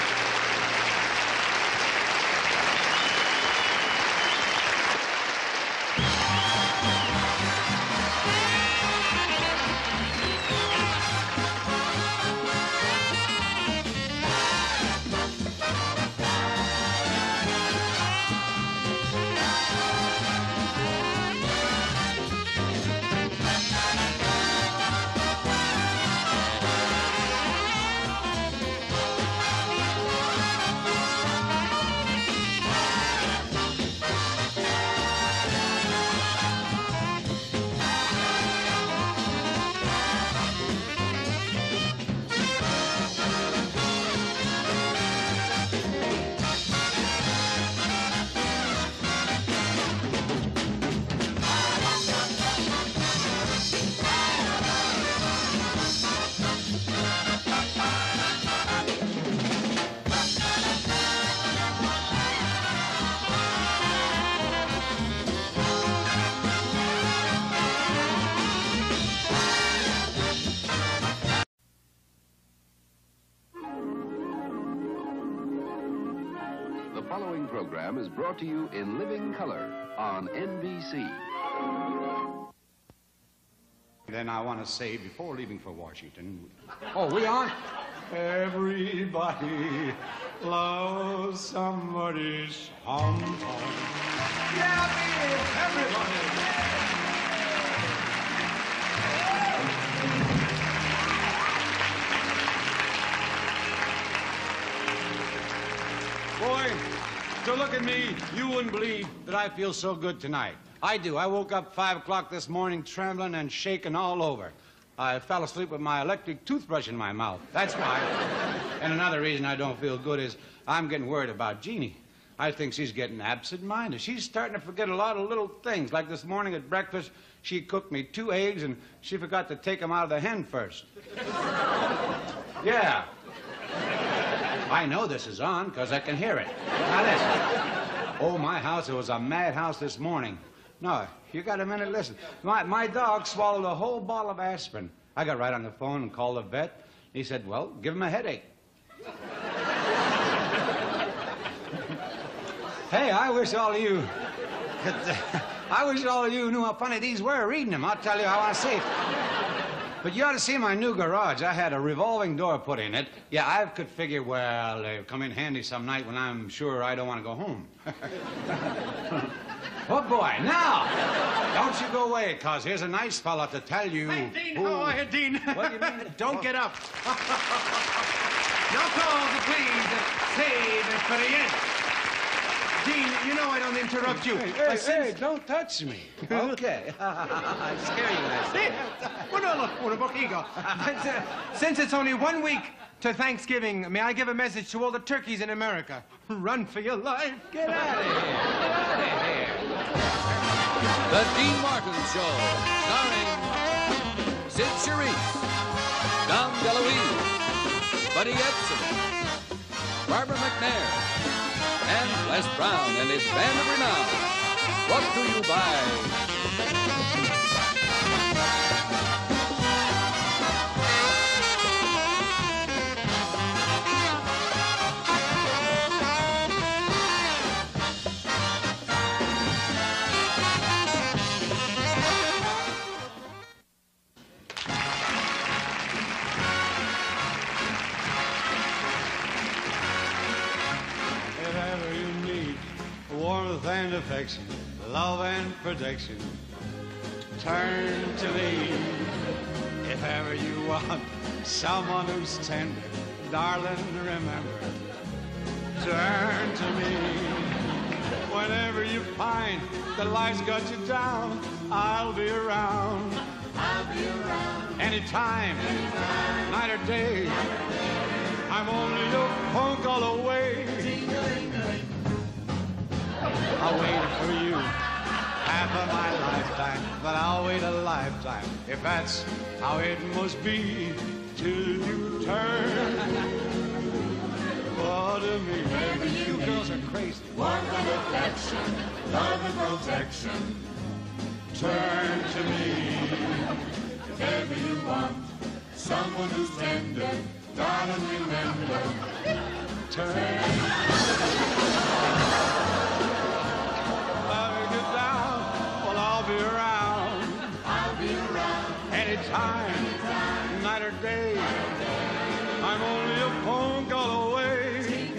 Speaker 1: brought to you in living color on NBC.
Speaker 2: Then I want to say before leaving for Washington. Oh, we on? Everybody loves somebody's hum. Yeah, baby, everybody. Boy, to look at me, you wouldn't believe that I feel so good tonight. I do. I woke up 5 o'clock this morning trembling and shaking all over. I fell asleep with my electric toothbrush in my mouth. That's why. and another reason I don't feel good is I'm getting worried about Jeannie. I think she's getting absent-minded. She's starting to forget a lot of little things. Like this morning at breakfast, she cooked me two eggs and she forgot to take them out of the hen first. yeah. I know this is on because I can hear it. Now listen. Oh, my house, it was a madhouse this morning. No, you got a minute, listen. My, my dog swallowed a whole bottle of aspirin. I got right on the phone and called the vet. He said, well, give him a headache. hey, I wish all of you... I wish all of you knew how funny these were reading them. I'll tell you how I see it. But you ought to see my new garage. I had a revolving door put in it. Yeah, I could figure, well, it'll come in handy some night when I'm sure I don't want to go home. oh, boy. Now, don't you go away, because here's a nice fella to tell you...
Speaker 3: Hey, Dean,
Speaker 2: who-
Speaker 3: how are you, Dean?
Speaker 2: What do you mean?
Speaker 3: Don't get up. no calls, please. Save it for the end. Dean, you know I don't interrupt you.
Speaker 2: Hey, hey,
Speaker 3: since-
Speaker 2: hey, don't touch me. Okay. I scare you when I say
Speaker 3: See? Well, no, look, una poquito. Since, uh, since it's only one week to Thanksgiving, may I give a message to all the turkeys in America? Run for your life.
Speaker 2: Get out of here. Get out of here.
Speaker 4: The Dean Martin Show, starring Cyd Charisse, Dom DeLuise, Buddy Ebsen, Barbara McNair, and Les Brown and his band of renown. Brought to you by
Speaker 2: warmth and affection, love and protection, turn to me. If ever you want someone who's tender, darling, remember, turn to me. Whenever you find that life's got you down, I'll be around. I'll be around. Anytime, night or day. I'm only a phone call away. I'll wait for you half of my lifetime, but I'll wait a lifetime if that's how it must be till you turn. Oh, to me, you girls are crazy.
Speaker 14: Warmth and affection, love and protection. Turn to me. If ever you want someone who's tender, darling, remember.
Speaker 2: Turn. Anytime, night or day. I'm only a phone call away.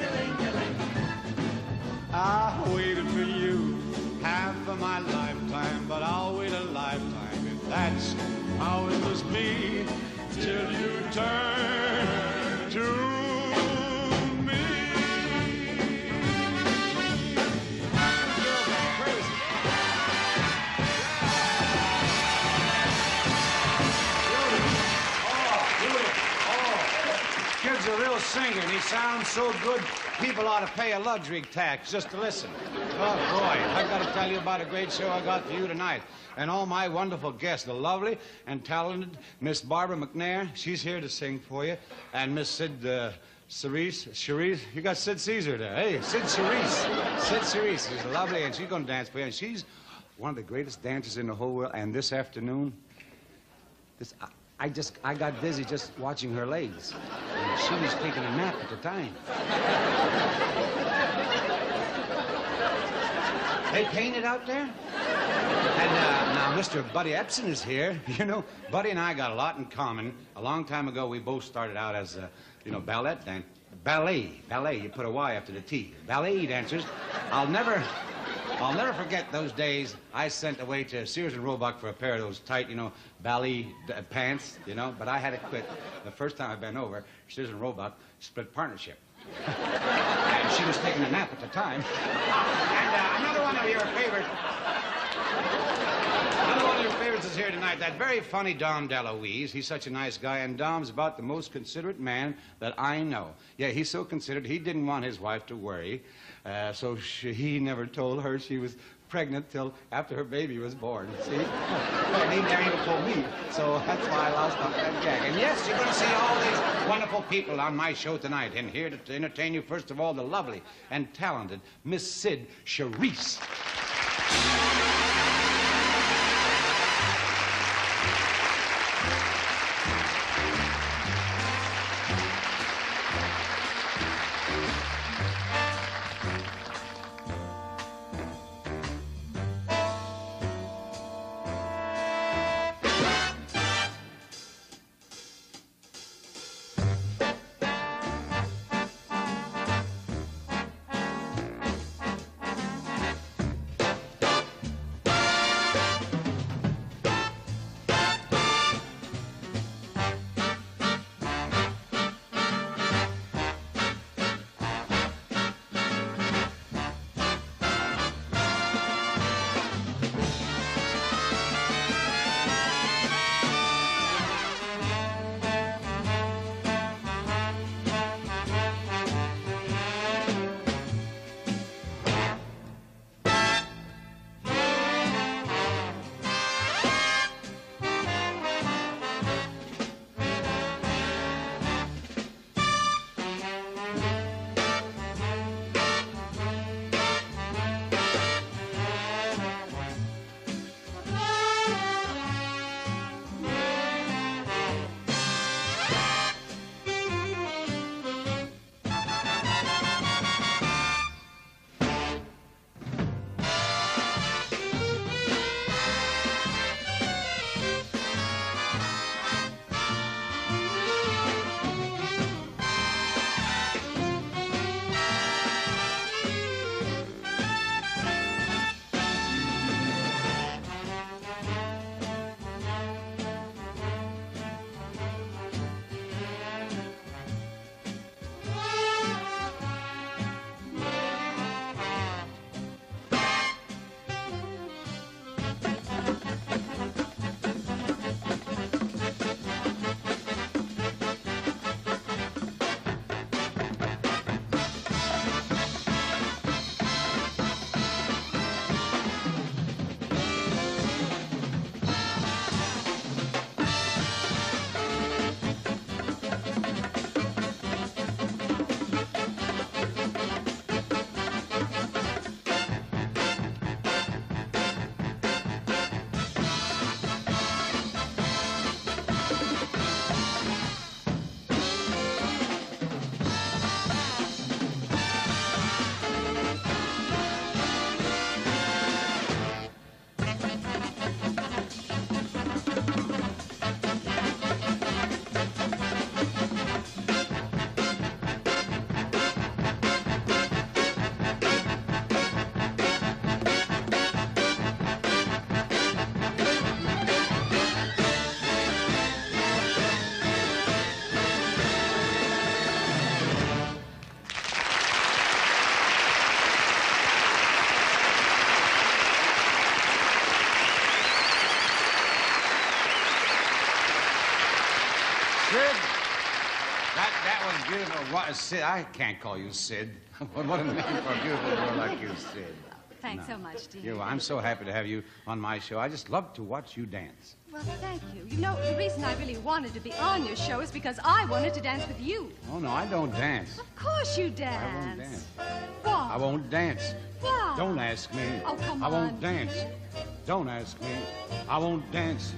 Speaker 2: I waited for you half of my lifetime, but I'll wait a lifetime if that's how it must be till you turn And he sounds so good, people ought to pay a luxury tax just to listen. Oh, boy, I've got to tell you about a great show I got for you tonight. And all my wonderful guests, the lovely and talented Miss Barbara McNair. She's here to sing for you. And Miss Sid uh, Cerise. Cerise? You got Sid Caesar there. Hey, Cyd Charisse. Cyd Charisse is lovely, and she's going to dance for you. And she's one of the greatest dancers in the whole world. And this afternoon, this, I, I just, I got dizzy just watching her legs. She was taking a nap at the time. They painted out there? And uh, now Mr. Buddy Ebsen is here. You know, Buddy and I got a lot in common. A long time ago, we both started out as, uh, you know, ballet dan ballet, ballet. You put a Y after the T. Ballet dancers. I'll never, I'll never forget those days. I sent away to Sears and Roebuck for a pair of those tight, you know, ballet uh, pants. You know, but I had to quit. The first time I bent over, Sears and Roebuck split partnership. and she was taking a nap at the time. And uh, another one of your favorite. Another one of your favorites is here tonight. That very funny Dom DeLuise. He's such a nice guy, and Dom's about the most considerate man that I know. Yeah, he's so considerate, he didn't want his wife to worry. Uh, so she, he never told her she was pregnant till after her baby was born. See? and he never even told me. So that's why I lost off that gag. And yes, you're going to see all these wonderful people on my show tonight. And here to entertain you, first of all, the lovely and talented Miss Cyd Charisse. Beautiful. Cyd, I can't call you Cyd. what what a name for a beautiful girl like you, Cyd.
Speaker 6: Thanks
Speaker 2: No.
Speaker 6: so much, dear.
Speaker 2: You, I'm so happy to have you on my show. I just love to watch you dance.
Speaker 6: Well, thank you. You know, the reason I really wanted to be on your show is because I wanted to dance with you.
Speaker 2: Oh, no, I don't dance.
Speaker 6: Of course you dance.
Speaker 2: I won't
Speaker 6: dance. Why?
Speaker 2: I won't dance.
Speaker 6: Why?
Speaker 2: Don't ask me.
Speaker 6: Oh, come
Speaker 2: I
Speaker 6: on.
Speaker 2: won't dance. Don't ask me. I won't dance.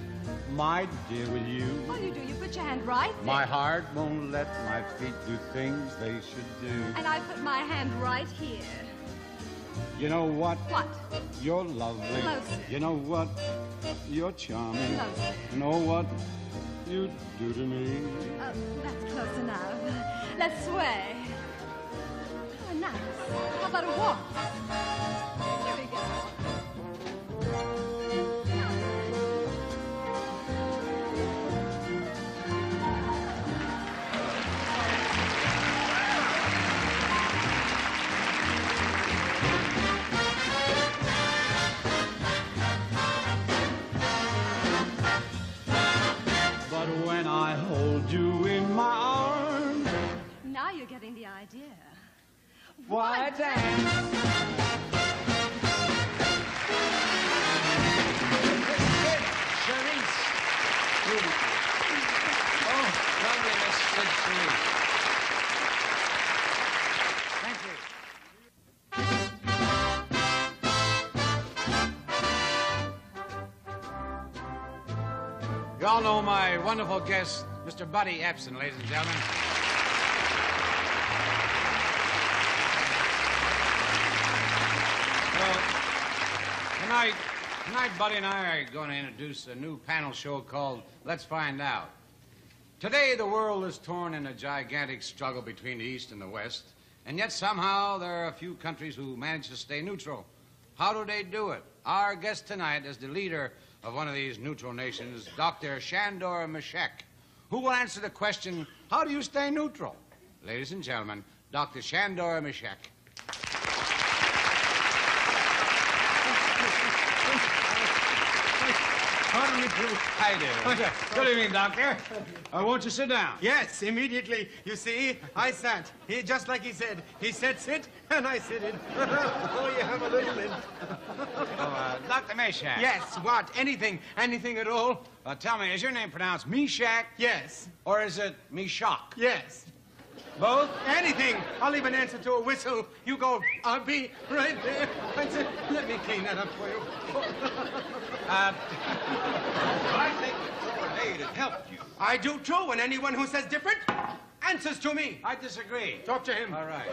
Speaker 9: My dear, will you.
Speaker 6: All you do, you put your hand right there.
Speaker 9: My heart won't let my feet do things they should do.
Speaker 6: And I put my hand right here.
Speaker 9: You know what?
Speaker 6: What?
Speaker 9: You're lovely.
Speaker 6: Closer.
Speaker 9: You know what? You're charming.
Speaker 6: Closer.
Speaker 9: You know what you do to me?
Speaker 6: Oh, that's close enough. Let's sway. Oh, nice. How about a walk? Here we go.
Speaker 9: You in my arms,
Speaker 6: Now you're getting the idea.
Speaker 9: why dance?
Speaker 2: Oh, lovely, Miss Cyd Thank you. Oh, you all know my wonderful guest, Mr. Buddy Ebsen, ladies and gentlemen. Tonight, tonight, Buddy and I are going to introduce a new panel show called Let's Find Out. Today, the world is torn in a gigantic struggle between the East and the West, and yet somehow there are a few countries who manage to stay neutral. How do they do it? Our guest tonight is the leader of one of these neutral nations, Dr. Shandor Meshek, who will answer the question, how do you stay neutral? Ladies and gentlemen, Dr. Shandor Meshek.
Speaker 3: Pardon me, please.
Speaker 9: Hi there. Good evening, Doctor. Uh, won't you sit down?
Speaker 3: Yes, immediately. You see, I sat. He, just like he said. He said sit, and I sitted. oh, you have a little lint.
Speaker 2: Oh, uh, Dr. Meshak.
Speaker 3: Yes, what? Anything. Anything at all?
Speaker 2: Uh, tell me, is your name pronounced Meshach?
Speaker 3: Yes.
Speaker 2: Or is it Meshach?
Speaker 3: Yes.
Speaker 2: Both?
Speaker 3: Anything. I'll leave an answer to a whistle. You go, I'll be right there. Let me clean that up for you.
Speaker 2: Uh,
Speaker 8: I think the helped you.
Speaker 3: I do too, and anyone who says different answers to me.
Speaker 2: I disagree.
Speaker 3: Talk to him.
Speaker 2: All right.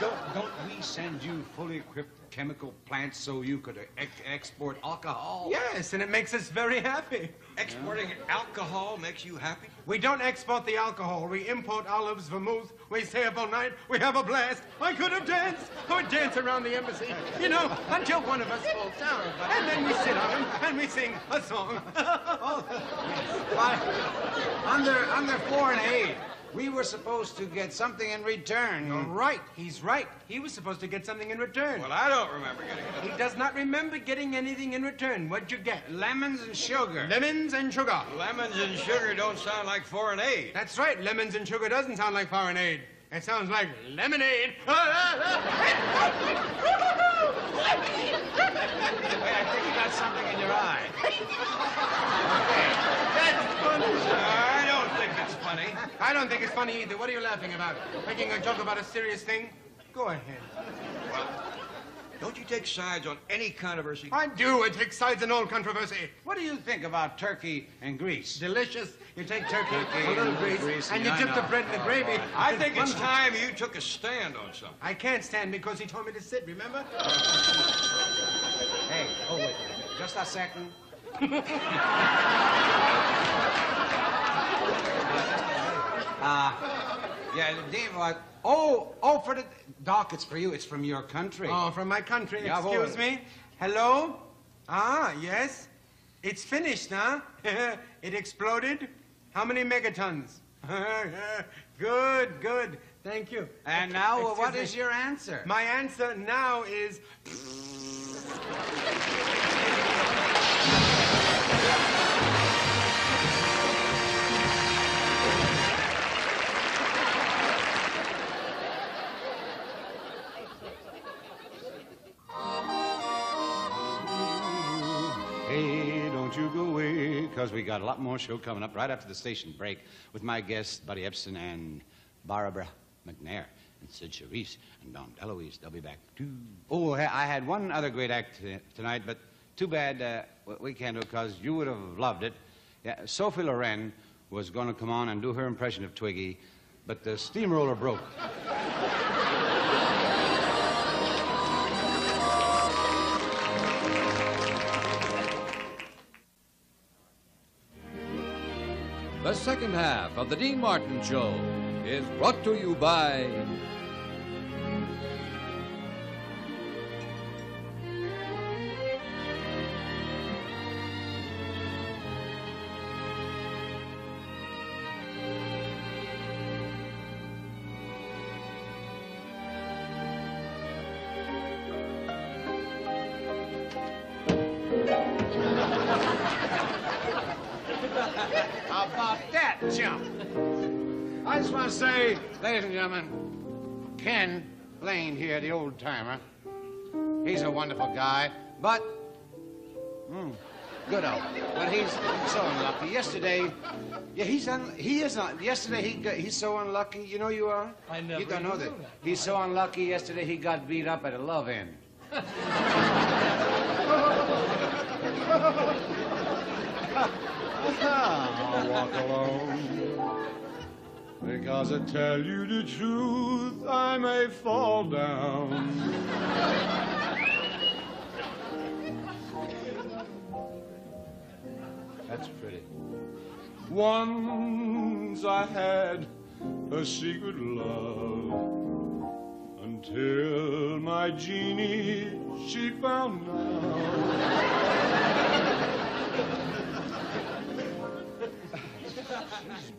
Speaker 9: Don't, don't we send you fully equipped chemical plants so you could ex- export alcohol?
Speaker 3: Yes, and it makes us very happy.
Speaker 8: Exporting alcohol makes you happy?
Speaker 3: We don't export the alcohol. We import olives, vermouth. We stay up all night. We have a blast. I could have danced. I would dance around the embassy, you know, until one of us falls down. And then we sit on him and we sing a song.
Speaker 2: Oh, but under, under foreign aid, we were supposed to get something in return.
Speaker 3: You're right. He's right. He was supposed to get something in return.
Speaker 8: Well, I don't remember getting it.
Speaker 3: He does not remember getting anything in return. What'd you get?
Speaker 2: Lemons and sugar.
Speaker 3: Lemons and sugar.
Speaker 8: Lemons and sugar don't sound like foreign aid.
Speaker 3: That's right. Lemons and sugar doesn't sound like foreign aid. It sounds like lemonade.
Speaker 2: Wait, I think you got something in your eye.
Speaker 8: I don't think it's funny.
Speaker 3: I don't think it's funny either. What are you laughing about? Making a joke about a serious thing? Go ahead.
Speaker 8: Don't you take sides on any controversy?
Speaker 3: I do. I take sides in all controversy.
Speaker 2: What do you think about turkey and grease?
Speaker 3: Delicious. You take turkey,
Speaker 2: Turkey
Speaker 3: a little
Speaker 2: and
Speaker 3: grease,
Speaker 2: grease,
Speaker 3: and you dip the bread in the gravy.
Speaker 8: I think it's time you took a stand on something.
Speaker 3: I can't stand because he told me to sit, remember?
Speaker 2: Hey, oh, wait. Just a second. uh, yeah, Dave, what? Oh, oh, for the... Doc, it's for you. It's from your country.
Speaker 3: Oh, from my country.
Speaker 2: Jawohl.
Speaker 3: Excuse me. Hello? Ah, yes. It's finished, huh? it exploded? How many megatons? good, good. Thank you.
Speaker 2: And now, uh, what
Speaker 3: Excuse
Speaker 2: is your answer?
Speaker 3: My answer now is.
Speaker 9: don't you go away, because we got a lot more show coming up right after the station break with my guests, Buddy Ebsen and Barbara McNair and Cyd Charisse and Dom DeLuise. They'll be back too. Oh, I had one other great act tonight, but
Speaker 2: too bad uh, we can't do it because you would have loved it. Yeah, Sophie Loren was going to come on and do her impression of Twiggy, but the steamroller broke.
Speaker 4: The second half of The Dean Martin Show is brought to you by
Speaker 2: the old timer. He's a wonderful guy, but. Hmm, good old. But he's so unlucky. Yesterday, yeah, he's un, he is not. yesterday he got, he's so unlucky. You know you are.
Speaker 15: I never
Speaker 2: You don't know that.
Speaker 15: that.
Speaker 2: He's so unlucky. Yesterday he got beat up at a love end.
Speaker 9: I'll walk alone. Because I tell you the truth, I may fall down.
Speaker 2: That's pretty.
Speaker 9: Once I had a secret love until my genie she found
Speaker 2: She's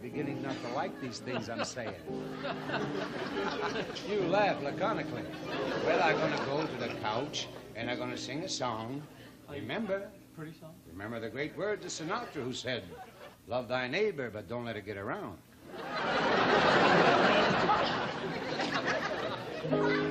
Speaker 2: beginning not to like these things I'm saying. you laugh laconically. Well, I'm going to go to the couch and I'm going to sing a song. Remember?
Speaker 15: Pretty song.
Speaker 2: Remember the great words of Sinatra who said, Love thy neighbor, but don't let it get around.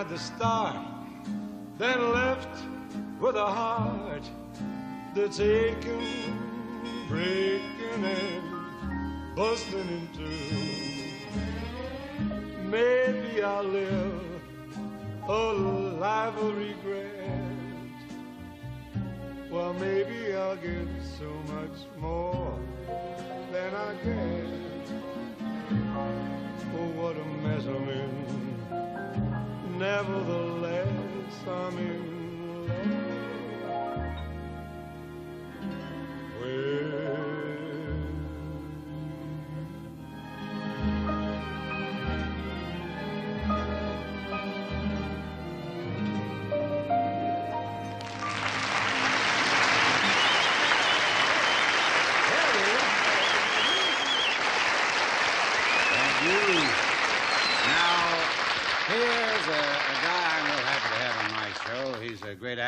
Speaker 9: at the start, then left with a heart that's aching, breaking, and busting in two. Maybe I'll live a life of regret. Well, maybe I'll get so much more than I get. Oh, what a mess I'm in. Nevertheless, I'm in love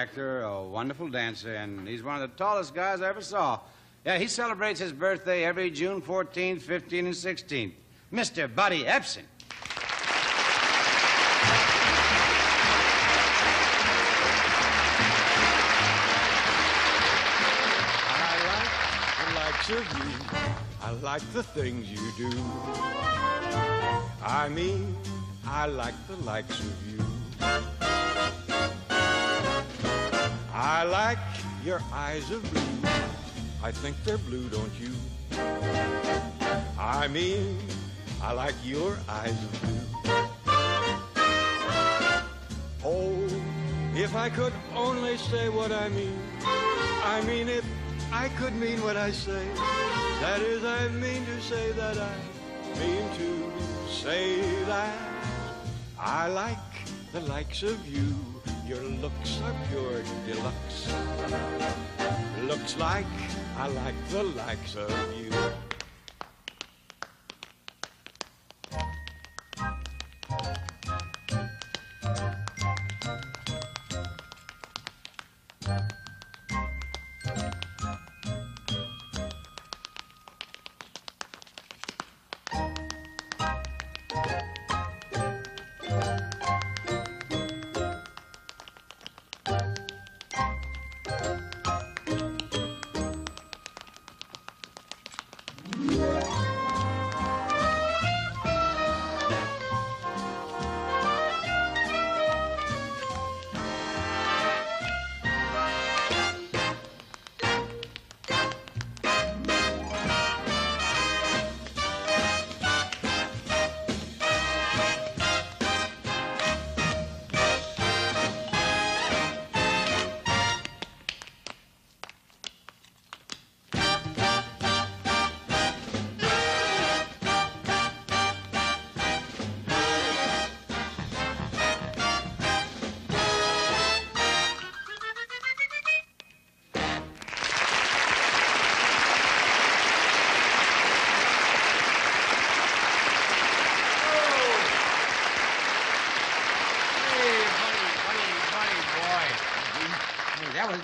Speaker 2: actor, a wonderful dancer, and he's one of the tallest guys I ever saw. Yeah, he celebrates his birthday every June 14th, 15th, and 16th. Mr. Buddy Ebsen.
Speaker 9: I like the likes of you. I like the things you do. I mean, I like the likes of you. I like your eyes of blue. I think they're blue, don't you? I mean, I like your eyes of blue. Oh, if I could only say what I mean. I mean, if I could mean what I say. That is, I mean to say that I mean to say that I like the likes of you. Your looks are pure deluxe. Looks like I like the likes of you.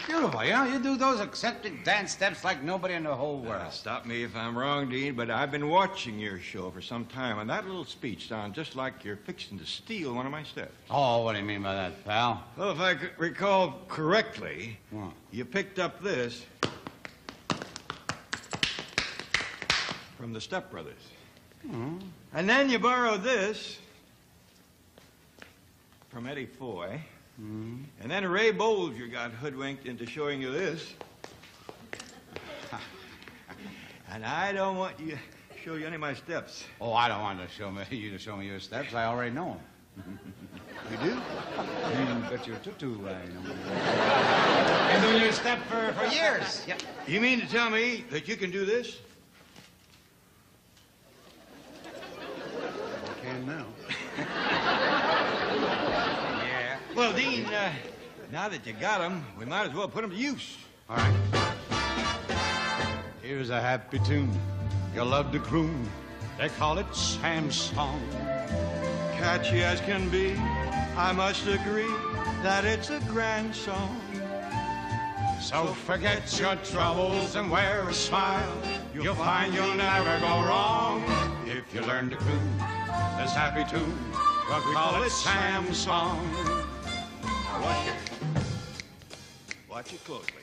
Speaker 2: Beautiful. You know, you do those eccentric dance steps like nobody in the whole world.
Speaker 8: Now, stop me if I'm wrong, Dean, but I've been watching your show for some time, and that little speech sounds just like you're fixing to steal one of my steps.
Speaker 2: Oh, what do you mean by that, pal?
Speaker 8: Well, if I c- recall correctly,
Speaker 2: What?
Speaker 8: you picked up this from the Step Brothers.
Speaker 2: Hmm.
Speaker 8: And then you borrowed this from Eddie Foy.
Speaker 2: Hmm.
Speaker 8: And then Ray Bolger got hoodwinked into showing you this. and I don't want you to show you any of my steps.
Speaker 2: Oh, I don't want to show me you to show me your steps. I already know them.
Speaker 8: You do?
Speaker 2: Mm, but your tutu, I know. Been doing your step for, for years. Yep.
Speaker 8: You mean to tell me that you can do this?
Speaker 2: I can now.
Speaker 8: Well, Dean, uh, now that you got them, we might as well put them to use.
Speaker 2: All right. Here's a happy tune you love to croon. They call it Sam's song.
Speaker 8: Catchy as can be, I must agree that it's a grand song.
Speaker 2: So forget your troubles and wear a smile. You'll find you'll never go wrong if you learn to croon this happy tune. What We'll call it Sam's song.
Speaker 8: Watch it. Watch it closely.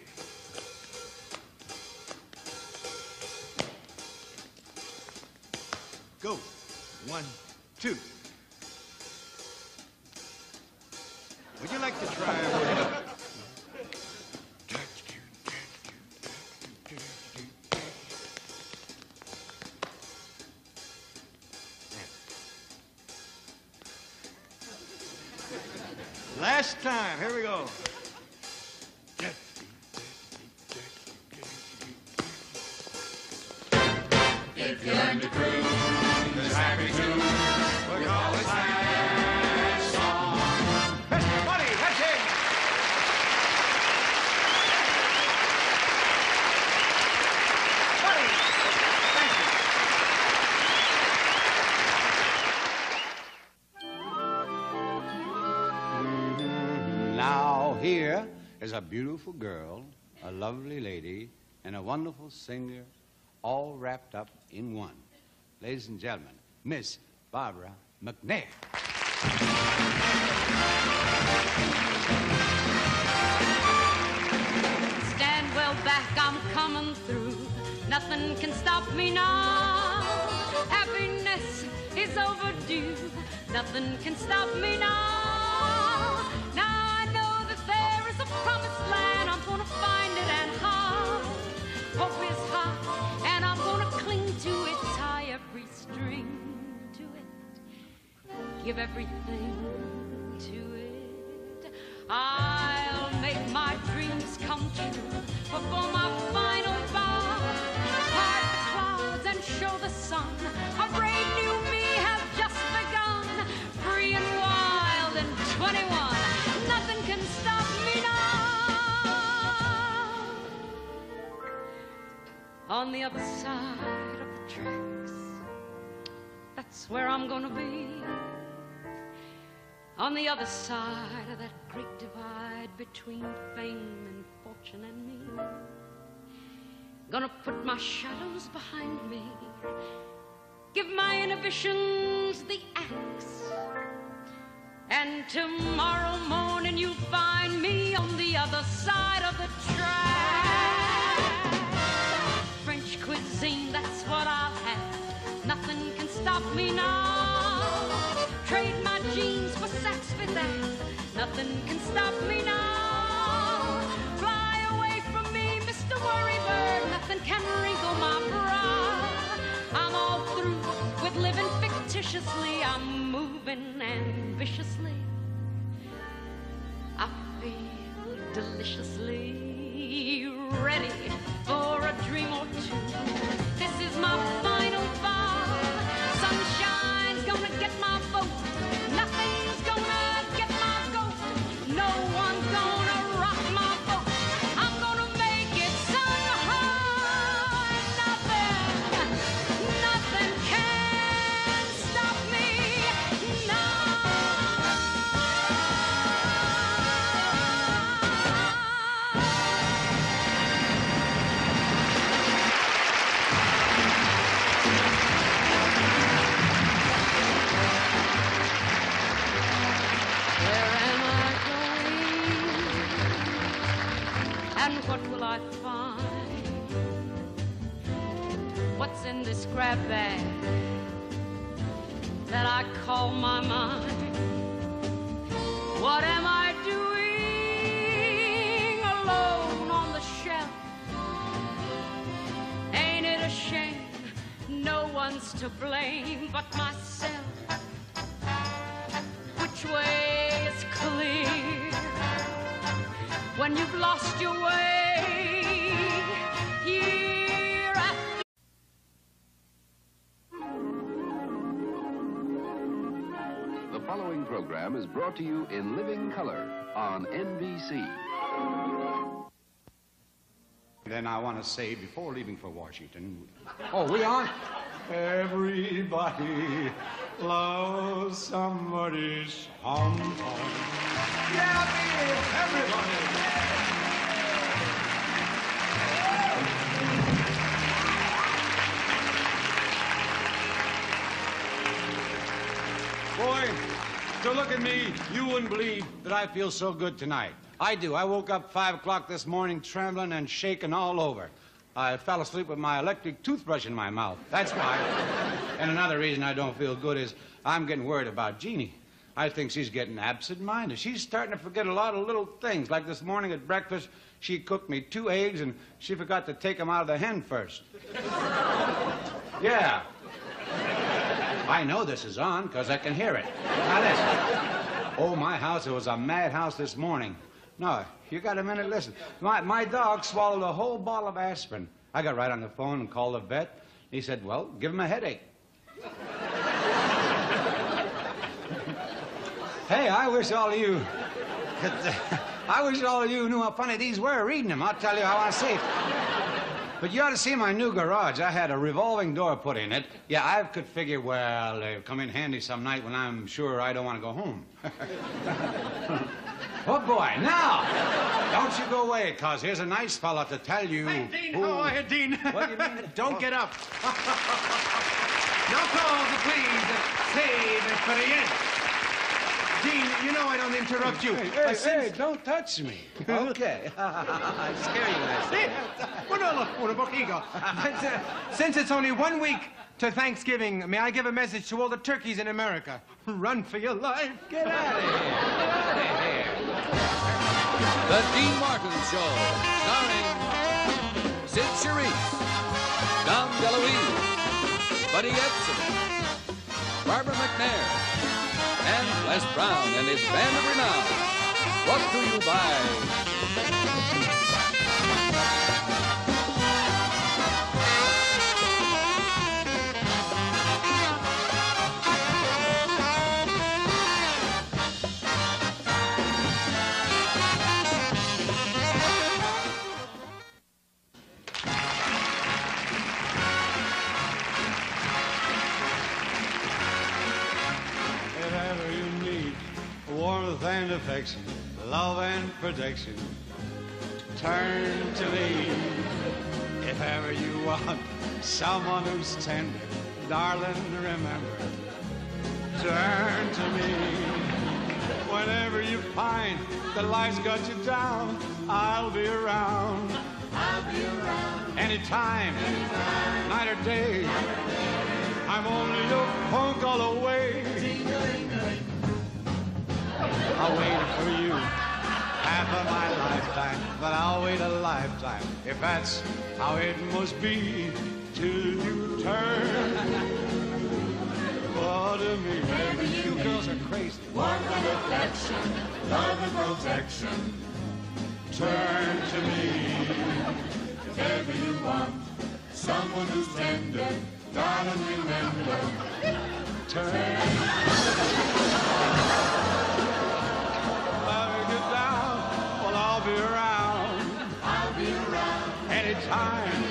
Speaker 8: Go. One, two. Would you like to try? Last time. Here we go.
Speaker 2: Wonderful singer, all wrapped up in one. Ladies and gentlemen, Miss Barbara McNair.
Speaker 10: Stand well back, I'm coming through. Nothing can stop me now. Happiness is overdue. Nothing can stop me now. Now I know that there is a promised land. Hope is high, and I'm gonna cling to it, tie every string to it, give everything to it. I'll make my dreams come true before my final bow. Part the clouds and show the sun. A brave new me has just begun. Free and wild and 21. On the other side of the tracks, that's where I'm gonna be. On the other side of that great divide between fame and fortune and me. Gonna put my shadows behind me. Give my inhibitions the axe. And tomorrow morning you'll find me on the other side of the track. Nothing can stop me now. Fly away from me, Mr. Worrybird. Nothing can wrinkle my brow. I'm all through with living fictitiously. I'm moving ambitiously. I feel deliciously ready for a dream or two. This is my final grab bag that I call my mind? What am I doing alone on the shelf? Ain't it a shame? No one's to blame but myself. Which way is clear? When you've lost your way,
Speaker 1: program is brought to you in living color on NBC.
Speaker 2: Then I want to say before leaving for Washington. Oh, we on? Everybody loves somebody's sometime. Yeah, baby, everybody. Boy, to look at me, you wouldn't believe that I feel so good tonight. I do. I woke up 5 o'clock this morning trembling and shaking all over. I fell asleep with my electric toothbrush in my mouth. That's why. and another reason I don't feel good is I'm getting worried about Jeannie. I think she's getting absent-minded. She's starting to forget a lot of little things. Like this morning at breakfast, she cooked me two eggs and she forgot to take them out of the hen first. yeah. I know this is on because I can hear it. Now listen. Oh, my house, it was a madhouse this morning. No, you got a minute, listen. My, my dog swallowed a whole bottle of aspirin. I got right on the phone and called the vet. He said, well, give him a headache. hey, I wish all of you I wish all of you knew how funny these were reading them. I'll tell you how I see it. But you ought to see my new garage. I had a revolving door put in it. Yeah, I could figure, well, they'll come in handy some night when I'm sure I don't want to go home. Oh, boy, now! Don't you go away, cause here's a nice fella to tell you.
Speaker 3: Hey, Dean,
Speaker 2: who-
Speaker 3: how are you, Dean?
Speaker 2: What do you mean?
Speaker 3: Don't get up. now call the please. Save it for the end. Dean, you know I don't interrupt you.
Speaker 2: Hey,
Speaker 3: but
Speaker 2: hey,
Speaker 3: since-
Speaker 2: hey, don't touch me. Okay. I scare you, I say.
Speaker 3: Well, no, look, una poquito. Since, uh, since it's only one week to Thanksgiving, may I give a message to all the turkeys in America? Run for your life.
Speaker 2: Get out of here. Get out of here.
Speaker 4: The Dean Martin Show, starring Cyd Charisse, Dom DeLuise, Buddy Ebsen, Barbara McNair, and Les Brown and his band of renown. Brought to you by
Speaker 9: warmth and affection, love and protection, turn to me. If ever you want someone who's tender, darling, remember, turn to me. Whenever you find that life's got you down, I'll be around. I'll be around. Anytime, night or day. I'm only a phone call away. I'll wait for you half of my lifetime, but I'll wait a lifetime if that's how it must be till you turn. Oh, to me, you girls are crazy.
Speaker 5: Warmth and affection, love and protection.
Speaker 9: Turn to me.
Speaker 5: If ever you want someone who's tender, darling, remember.
Speaker 9: Turn. be around.
Speaker 5: I'll be around
Speaker 9: Anytime,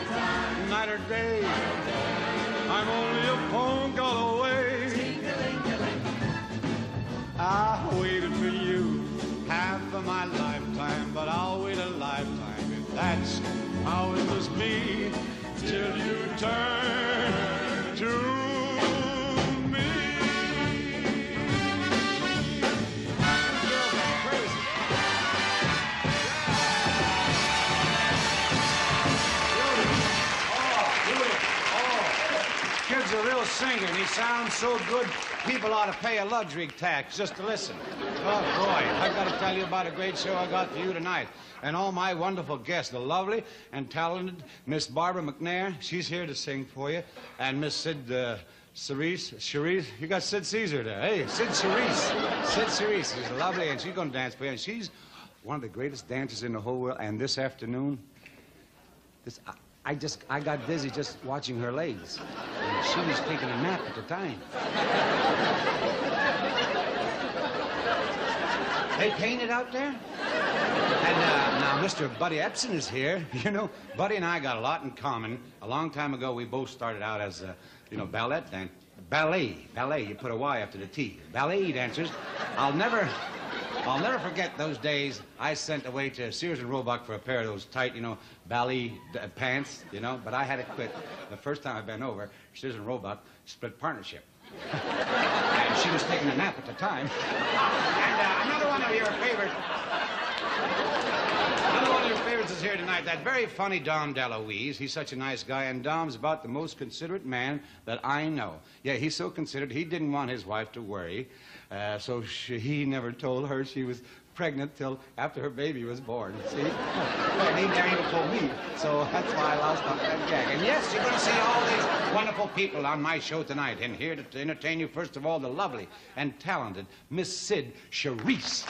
Speaker 2: so good, people ought to pay a luxury tax just to listen. Oh, boy, I've got to tell you about a great show I got for you tonight. And all my wonderful guests, the lovely and talented Miss Barbara McNair. She's here to sing for you. And Miss Cyd uh, Cerise. Cherise. You got Sid Caesar there. Hey, Cyd Cerise. Cyd Cerise. She's lovely, and she's going to dance for you. And she's one of the greatest dancers in the whole world. And this afternoon, this, I, I just, I got dizzy just watching her legs. And she was taking a nap at the time. They painted out there? And uh, now Mr. Buddy Ebsen is here. You know, Buddy and I got a lot in common. A long time ago, we both started out as, uh, you know, ballet dan ballet, ballet. You put a Y after the T. Ballet dancers. I'll never, I'll never forget those days. I sent away to Sears and Roebuck for a pair of those tight, you know, ballet d- pants. You know, but I had to quit. The first time I bent over, Sears and Roebuck split partnership. and she was taking a nap at the time. And uh, another one of your favorite. Another one of your favorites is here tonight. That very funny Dom DeLuise. He's such a nice guy, and Dom's about the most considerate man that I know. Yeah, he's so considerate. He didn't want his wife to worry, uh, so she, he never told her she was pregnant till after her baby was born. See? and he never even told me. So that's why I lost my gag. And yes, you're going to see all these wonderful people on my show tonight. And here to entertain you, first of all, the lovely and talented Miss Cyd Charisse.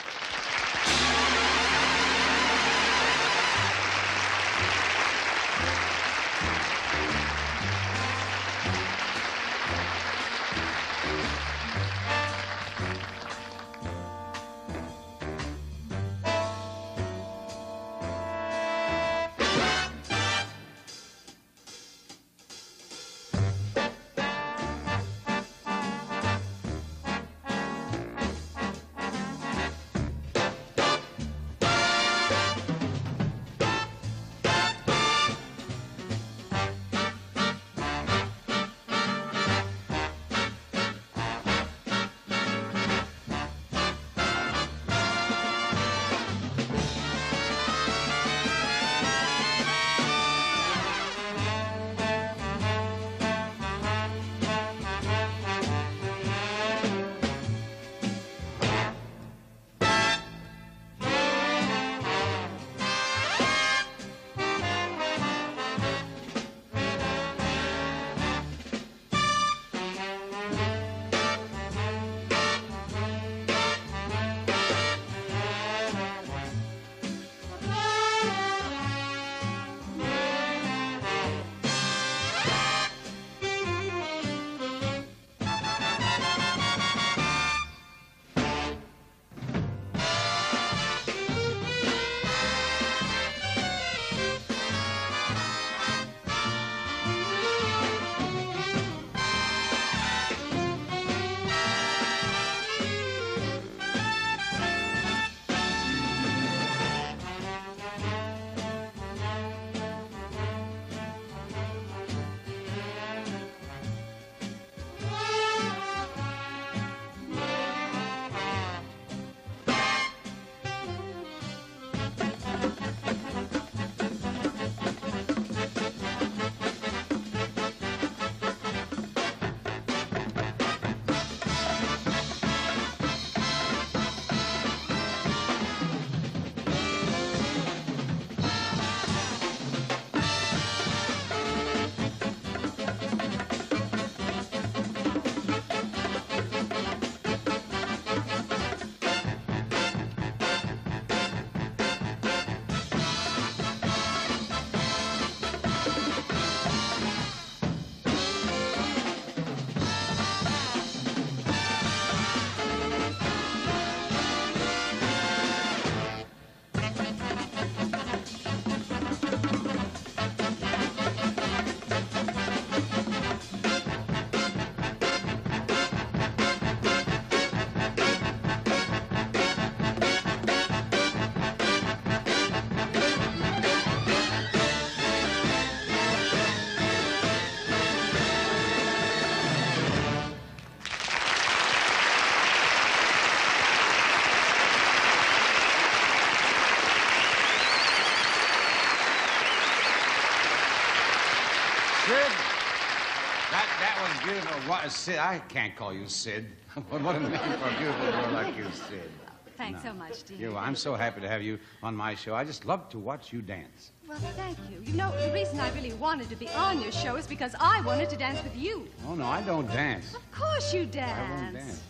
Speaker 2: What, Cyd? I can't call you Cyd. what, a name for a beautiful girl like you, Cyd.
Speaker 6: Thanks
Speaker 2: No.
Speaker 6: so much, dear.
Speaker 2: You, I'm so happy to have you on my show. I just love to watch you dance.
Speaker 6: Well, thank you. You know, the reason I really wanted to be on your show is because I wanted to dance with you.
Speaker 2: Oh no, I don't dance.
Speaker 6: Of course you dance.
Speaker 2: I won't dance.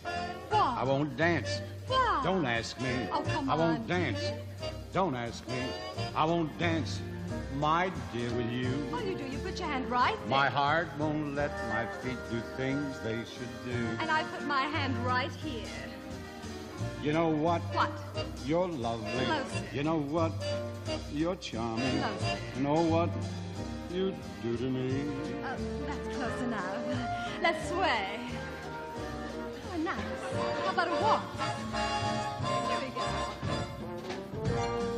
Speaker 6: Why?
Speaker 2: I won't dance.
Speaker 6: Why?
Speaker 2: Don't ask me.
Speaker 6: Oh, come
Speaker 2: I won't dance. Don't ask me. I won't dance, my dear, with you.
Speaker 6: All you do, you put your hand right there.
Speaker 2: My heart won't let my feet do things they should do.
Speaker 6: And I put my hand right here.
Speaker 2: You know what?
Speaker 6: What?
Speaker 2: You're lovely.
Speaker 6: Closer.
Speaker 2: You know what? You're charming.
Speaker 6: Closer.
Speaker 2: You know what you do to me?
Speaker 6: Uh, that's close enough. Let's sway. Oh, nice. How about a walk? Here we go.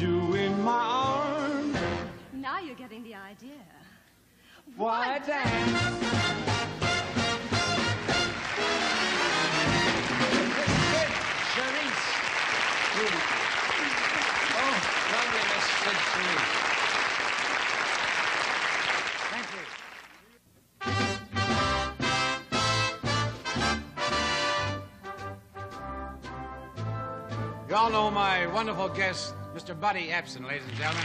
Speaker 9: You in my arms,
Speaker 6: Now you're getting the idea.
Speaker 9: why dance?
Speaker 2: Charisse. Oh, lovely Miss Cyd Thank you. You all know my wonderful guest, Mr. Buddy Ebsen, ladies and gentlemen.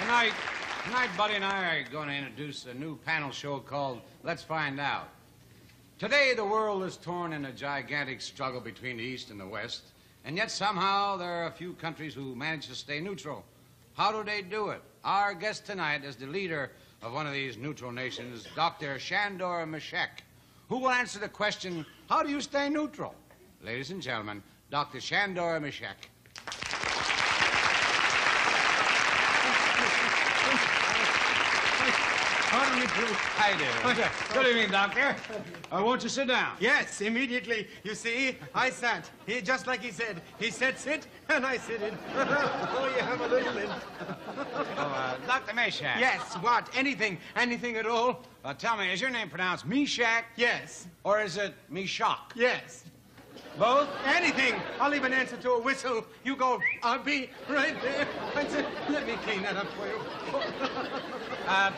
Speaker 2: Tonight, tonight, Buddy and I are going to introduce a new panel show called Let's Find Out. Today, the world is torn in a gigantic struggle between the East and the West, and yet somehow there are a few countries who manage to stay neutral. How do they do it? Our guest tonight is the leader of one of these neutral nations, Dr. Shandor Mishek, who will answer the question, how do you stay neutral? Ladies and gentlemen, Dr. Shandor Mishek.
Speaker 3: Pardon me, please.
Speaker 2: Hi there. Good evening, Doctor. Uh, won't you sit down?
Speaker 3: Yes, immediately. You see, I sat. He, just like he said. He said sit, and I sitted. oh, you have a little limp.
Speaker 2: Oh, uh, Dr. Meshach.
Speaker 3: Yes, what? Anything. Anything at all?
Speaker 2: Uh, tell me, is your name pronounced Meshach?
Speaker 3: Yes.
Speaker 2: Or is it Meshach?
Speaker 3: Yes.
Speaker 2: Both?
Speaker 3: Anything. I'll even answer to a whistle. You go, I'll be right there. Let me clean that up for you.
Speaker 2: Uh,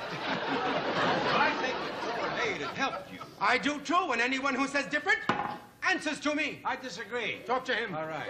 Speaker 8: I think Florida had helped you.
Speaker 3: I do too, and anyone who says different answers to me.
Speaker 2: I disagree.
Speaker 3: Talk to him.
Speaker 2: All right.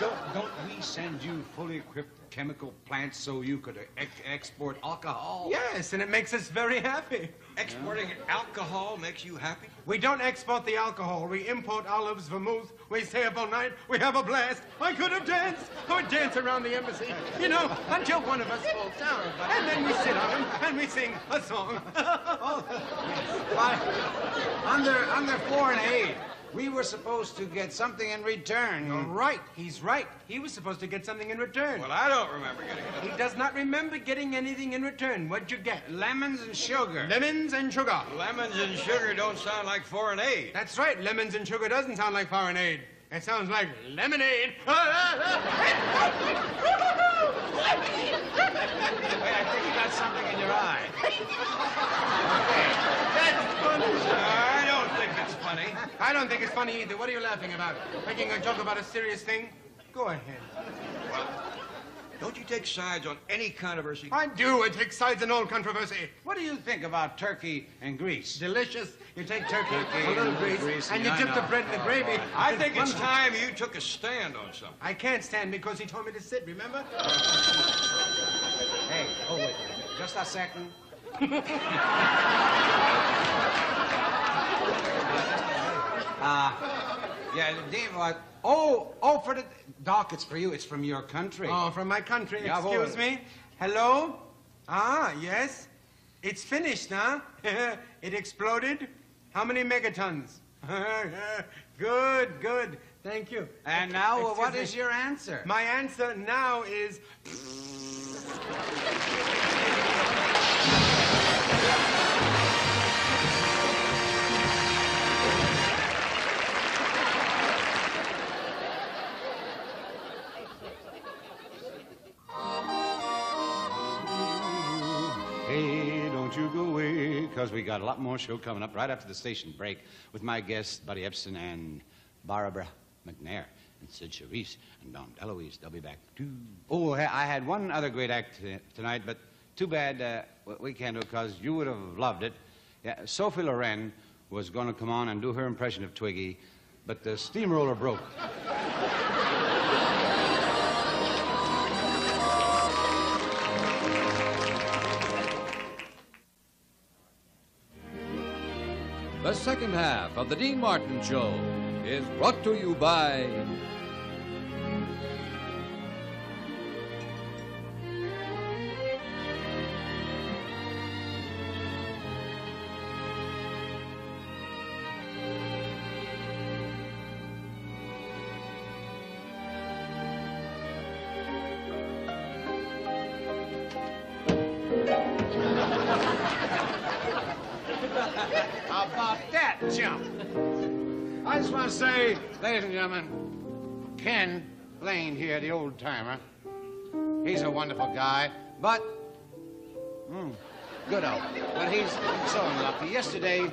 Speaker 2: Don't, don't we send you fully equipped chemical plants so you could ex- export alcohol?
Speaker 3: Yes, and it makes us very happy.
Speaker 8: Exporting alcohol makes you happy?
Speaker 3: We don't export the alcohol. We import olives, vermouth. We stay up all night. We have a blast. I could have danced. I would dance around the embassy. You know, until one of us falls down. And then we sit on him and we sing a song.
Speaker 2: But under, under foreign aid, we were supposed to get something in return.
Speaker 3: You're right. He's right. He was supposed to get something in return.
Speaker 8: Well, I don't remember getting it.
Speaker 3: He does not remember getting anything in return. What'd you get?
Speaker 2: Lemons and sugar.
Speaker 3: Lemons and sugar.
Speaker 8: Lemons and sugar don't sound like foreign aid.
Speaker 3: That's right. Lemons and sugar doesn't sound like foreign aid. It sounds like lemonade.
Speaker 2: Wait, I think you got something in your eye.
Speaker 8: Don't think it's funny.
Speaker 3: I don't think it's funny either. What are you laughing about? Making a joke about a serious thing? Go ahead.
Speaker 8: Well, Don't you take sides on any controversy?
Speaker 3: I do. It takes sides in all controversy.
Speaker 2: What do you think about turkey and grease?
Speaker 3: Delicious. You take turkey,
Speaker 2: Turkey
Speaker 3: a little
Speaker 2: and
Speaker 3: grease,
Speaker 2: grease,
Speaker 3: and you
Speaker 2: I
Speaker 3: dip the bread in the gravy.
Speaker 8: I think it's time you took a stand on something.
Speaker 3: I can't stand because he told me to sit, remember?
Speaker 2: Hey, oh, wait. Just a second. uh, yeah, Dave, uh, oh, oh, for the, Doc, it's for you. It's from your country.
Speaker 3: Oh, from my country.
Speaker 2: Jawohl.
Speaker 3: Excuse me. Hello? Ah, yes. It's finished, huh? it exploded? How many megatons? good, good. Thank you.
Speaker 2: And now, uh,
Speaker 3: Excuse
Speaker 2: what
Speaker 3: me.
Speaker 2: is your answer?
Speaker 3: My answer now is
Speaker 8: you go away, because we got a lot more show coming up right after the station break with my guests, Buddy Ebsen and Barbara McNair and Cyd Charisse and Dom DeLuise. They'll be back too. Oh, I I had one other great act tonight, but too bad uh, we can't do it because you would have loved it. Yeah, Sophie Loren was going to come on and do her impression of Twiggy, but the steamroller broke.
Speaker 4: The second half of The Dean Martin Show is brought to you by
Speaker 2: here, the old timer. He's a wonderful guy, but mm, good old. But he's so unlucky. Yesterday,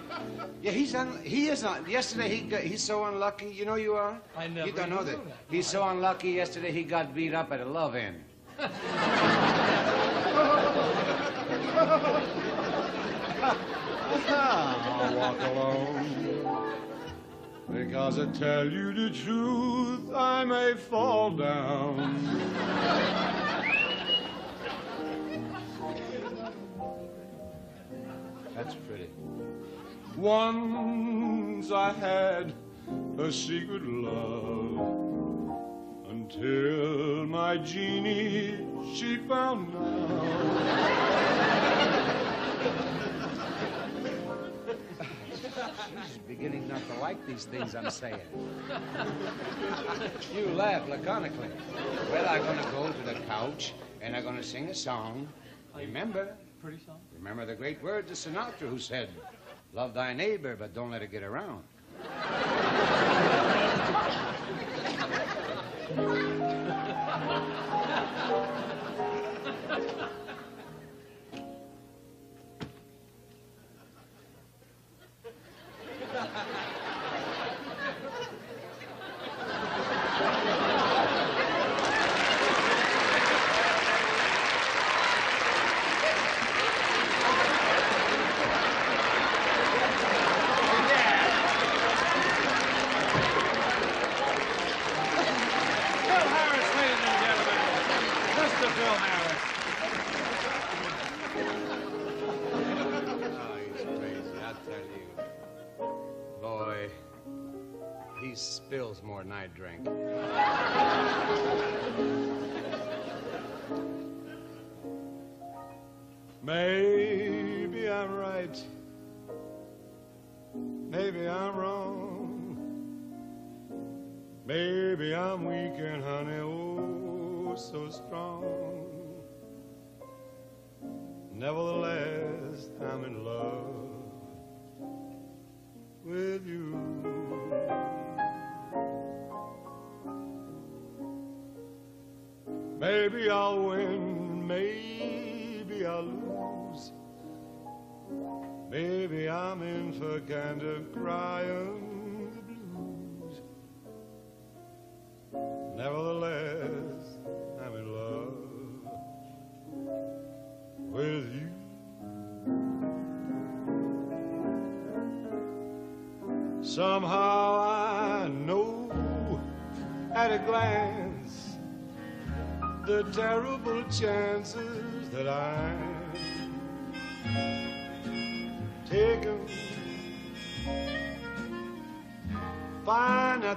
Speaker 2: yeah, he's un, he is not. yesterday he got, he's so unlucky. You know you are.
Speaker 3: I never
Speaker 2: You don't know that.
Speaker 3: that.
Speaker 2: He's so unlucky. Yesterday he got beat up at a love end.
Speaker 8: I'll walk alone. Because I tell you the truth, I may fall down. That's pretty. Once I had a secret love until my genie she found
Speaker 2: She's beginning not to like these things I'm saying. you laugh laconically. Well, I'm going to go to the couch and I'm going to sing a song. Remember?
Speaker 3: Pretty song.
Speaker 2: Remember the great words of Sinatra who said, Love thy neighbor, but don't let it get around.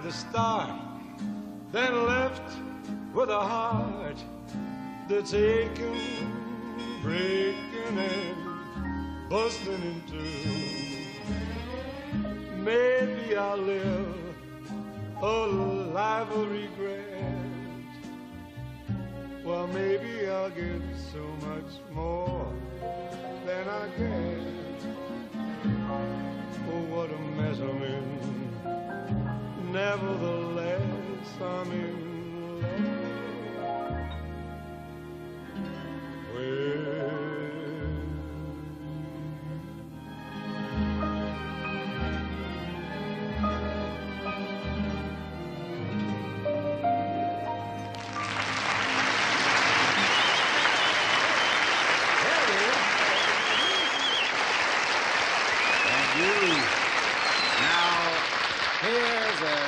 Speaker 8: the start, then left with a heart that's aching, breaking and busting in two. Maybe I'll live a life of regret. Well, maybe I'll get so much more than I get. Oh, what a mess I'm in. Now, here's a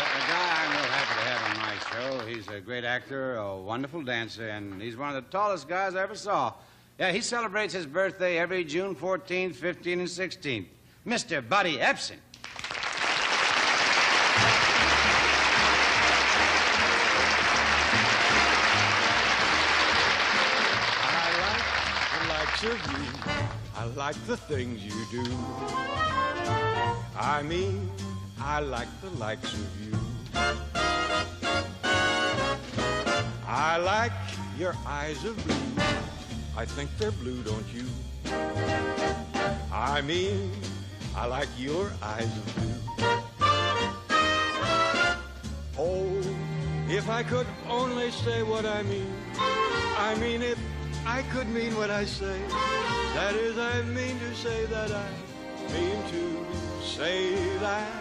Speaker 8: in love with
Speaker 2: great actor, a wonderful dancer, and he's one of the tallest guys I ever saw. Yeah, he celebrates his birthday every June 14th, 15th, and 16th. Mr. Buddy
Speaker 9: Ebsen. You. I like the things you do. I mean, I like the likes of you. I like your eyes of blue. I think they're blue, don't you? I mean, I like your eyes of blue. Oh, if I could only say what I mean. I mean, if I could mean what I say. That is, I mean to say that I mean to say that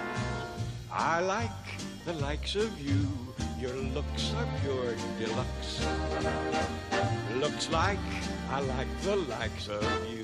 Speaker 9: I like the likes of you. Your looks are pure deluxe. Looks like I like the likes of you.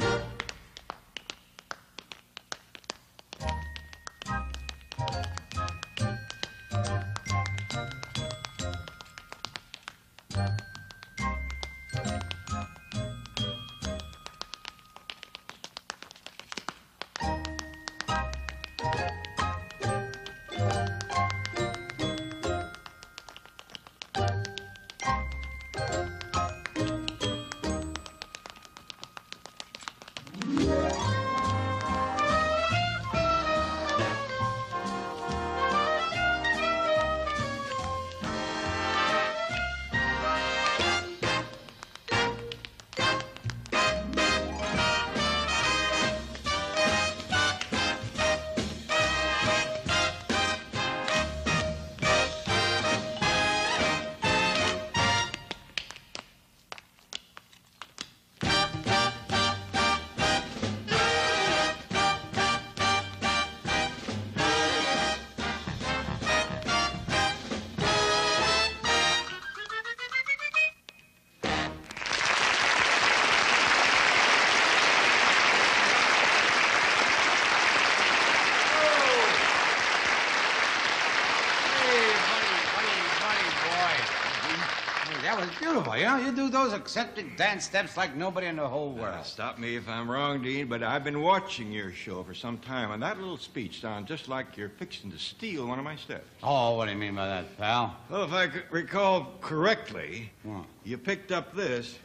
Speaker 2: Beautiful. You know, you do those eccentric dance steps like nobody in the whole world.
Speaker 8: Uh, stop me if I'm wrong, Dean, but I've been watching your show for some time, and that little speech sounds just like you're fixing to steal one of my steps.
Speaker 2: Oh, what do you mean by that, pal?
Speaker 8: Well, if I recall correctly,
Speaker 2: What?
Speaker 8: you picked up this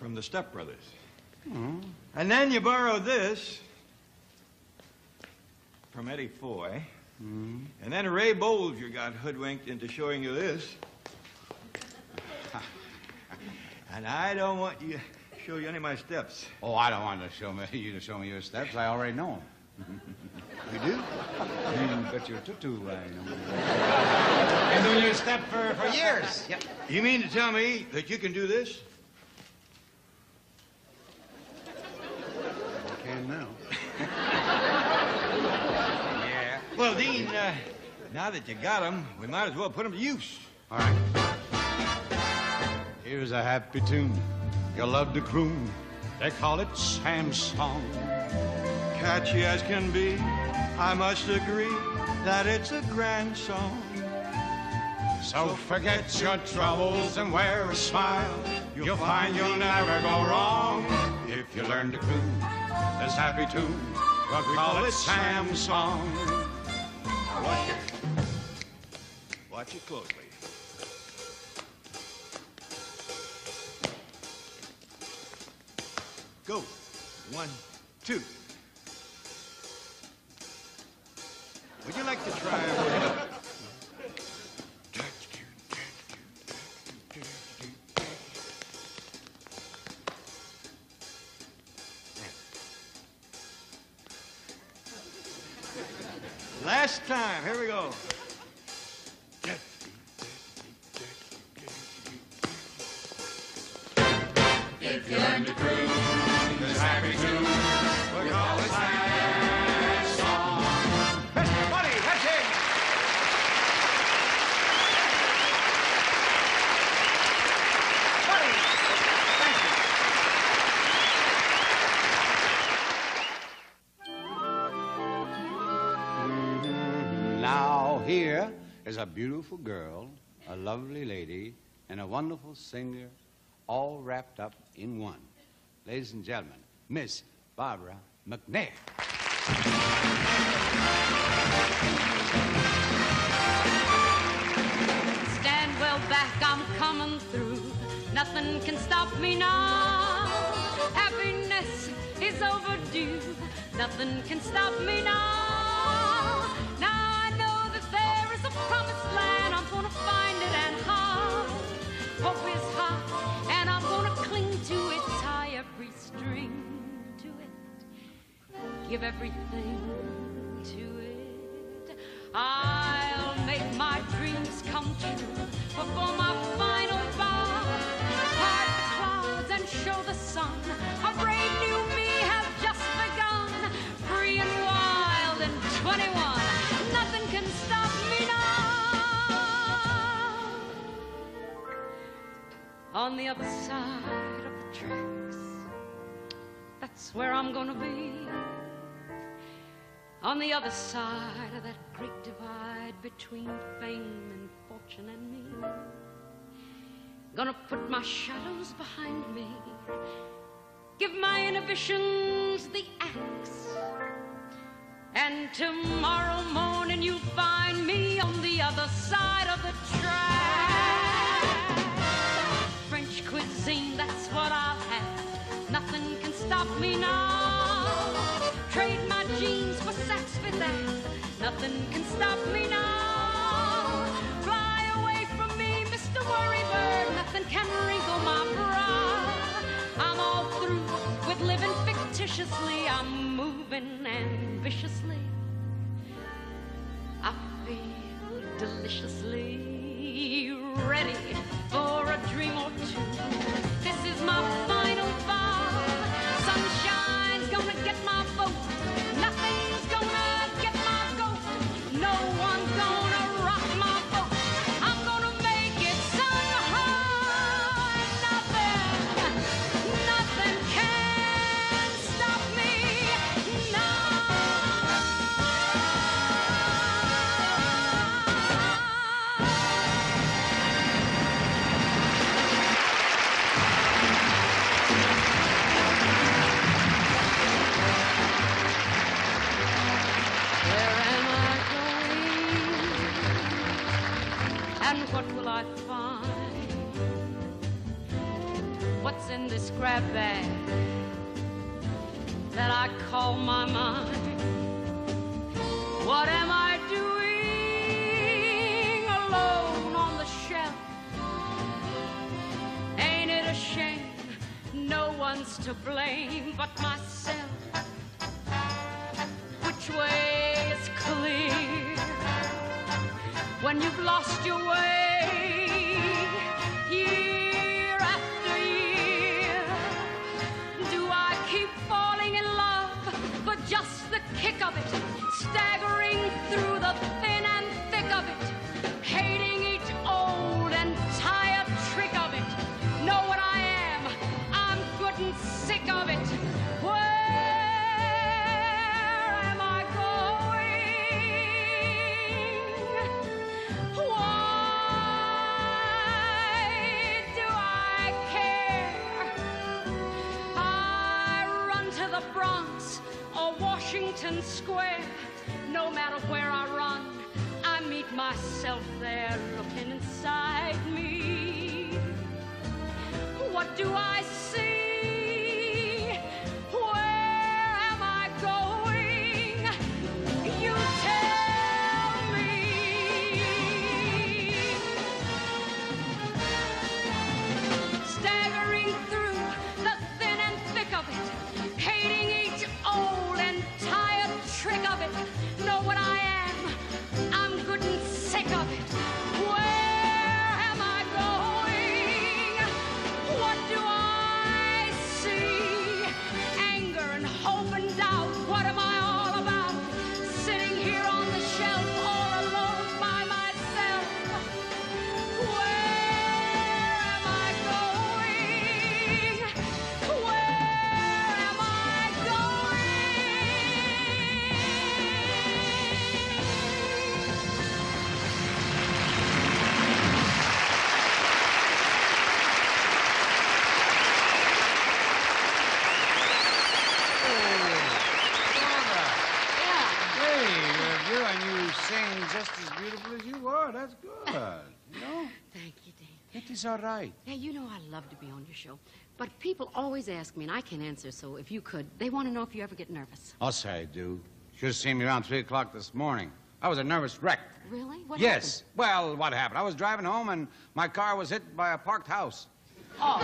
Speaker 8: from the Step Brothers.
Speaker 2: Hmm.
Speaker 8: And then you borrowed this from Eddie Foy.
Speaker 2: Hmm.
Speaker 8: And then Ray Bolger got hoodwinked into showing you this. and I don't want you to show you any of my steps.
Speaker 2: Oh, I don't want to show me you to show me your steps. I already know them.
Speaker 8: You do?
Speaker 2: Mm, but your tutu, I know. Been doing your step for, for years. Yep.
Speaker 8: You mean to tell me that you can do this?
Speaker 2: I can now.
Speaker 8: Yeah. Well, Dean, uh, now that you got them, we might as well put them to use.
Speaker 2: All right. Here's a happy tune you'll love to croon. They call it Sam's song.
Speaker 8: Catchy as can be, I must agree that it's a grand song.
Speaker 2: So forget your troubles and wear a smile. You'll find you'll never go wrong if you learn to croon this happy tune. What We call it Sam's song.
Speaker 8: Watch it closely. Go. One, two. Would you like to try? Time. Here we go.
Speaker 9: Wonderful singer, all wrapped up in one. Ladies and gentlemen, Miss Barbara McNair.
Speaker 10: Stand well back, I'm coming through. Nothing can stop me now. Happiness is overdue. Nothing can stop me now. Now give everything to it. I'll make my dreams come true before my final bow. Part the clouds and show the sun. A brave new me has just begun. Free and wild and 21. Nothing can stop me now. On the other side of the tracks, that's where I'm gonna be on the other side of that great divide between fame and fortune and me. Gonna put my shadows behind me, give my inhibitions the axe. And tomorrow morning you'll find me on the other side of the track. French cuisine, that's what I'll have. Nothing can stop me now. Trade Nothing can stop me now. Fly away from me, Mr. Worrybird. Nothing can wrinkle my brow. I'm all through with living fictitiously. I'm moving ambitiously. I feel deliciously ready for a dream or two. This is my final grab bag that I call my mind? What am I doing alone on the shelf? Ain't it a shame? No one's to blame but myself which way is clear when you've lost your way sick of it where am I going? Why do I care? I run to the Bronx or Washington Square. No matter where I run, I meet myself there looking inside me. What do I see?
Speaker 2: All right?
Speaker 11: Hey, you know I love to be on your show. But people always ask me, and I can't answer, so if you could, they want to know if you ever get nervous.
Speaker 2: I'll say I do. Should have seen me around 3 o'clock this morning. I was a nervous wreck.
Speaker 11: Really? What
Speaker 2: yes. Well, what happened? I was driving home and my car was hit by a parked house. Oh.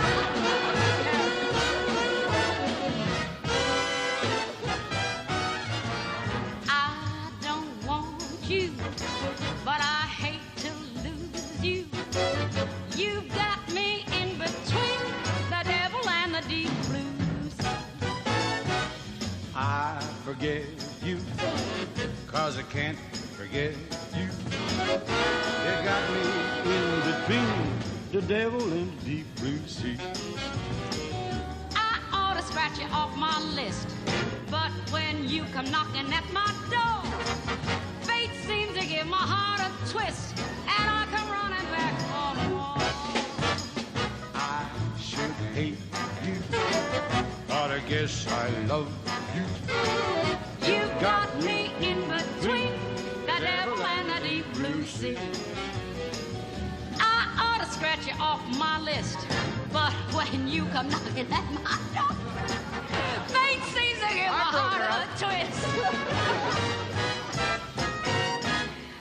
Speaker 10: I don't want you,
Speaker 9: forget you, cause I can't forget you. You got me in between the devil and the deep blue sea.
Speaker 10: I ought to scratch you off my list, but when you come knocking at my door, fate seems to give my heart a twist, and I come running back for more.
Speaker 9: I should hate you, but I guess I love you.
Speaker 10: You've got me in between the devil and the deep blue sea. I ought to scratch you off my list, but when you come knocking at my door, fate seems to give my heart a twist.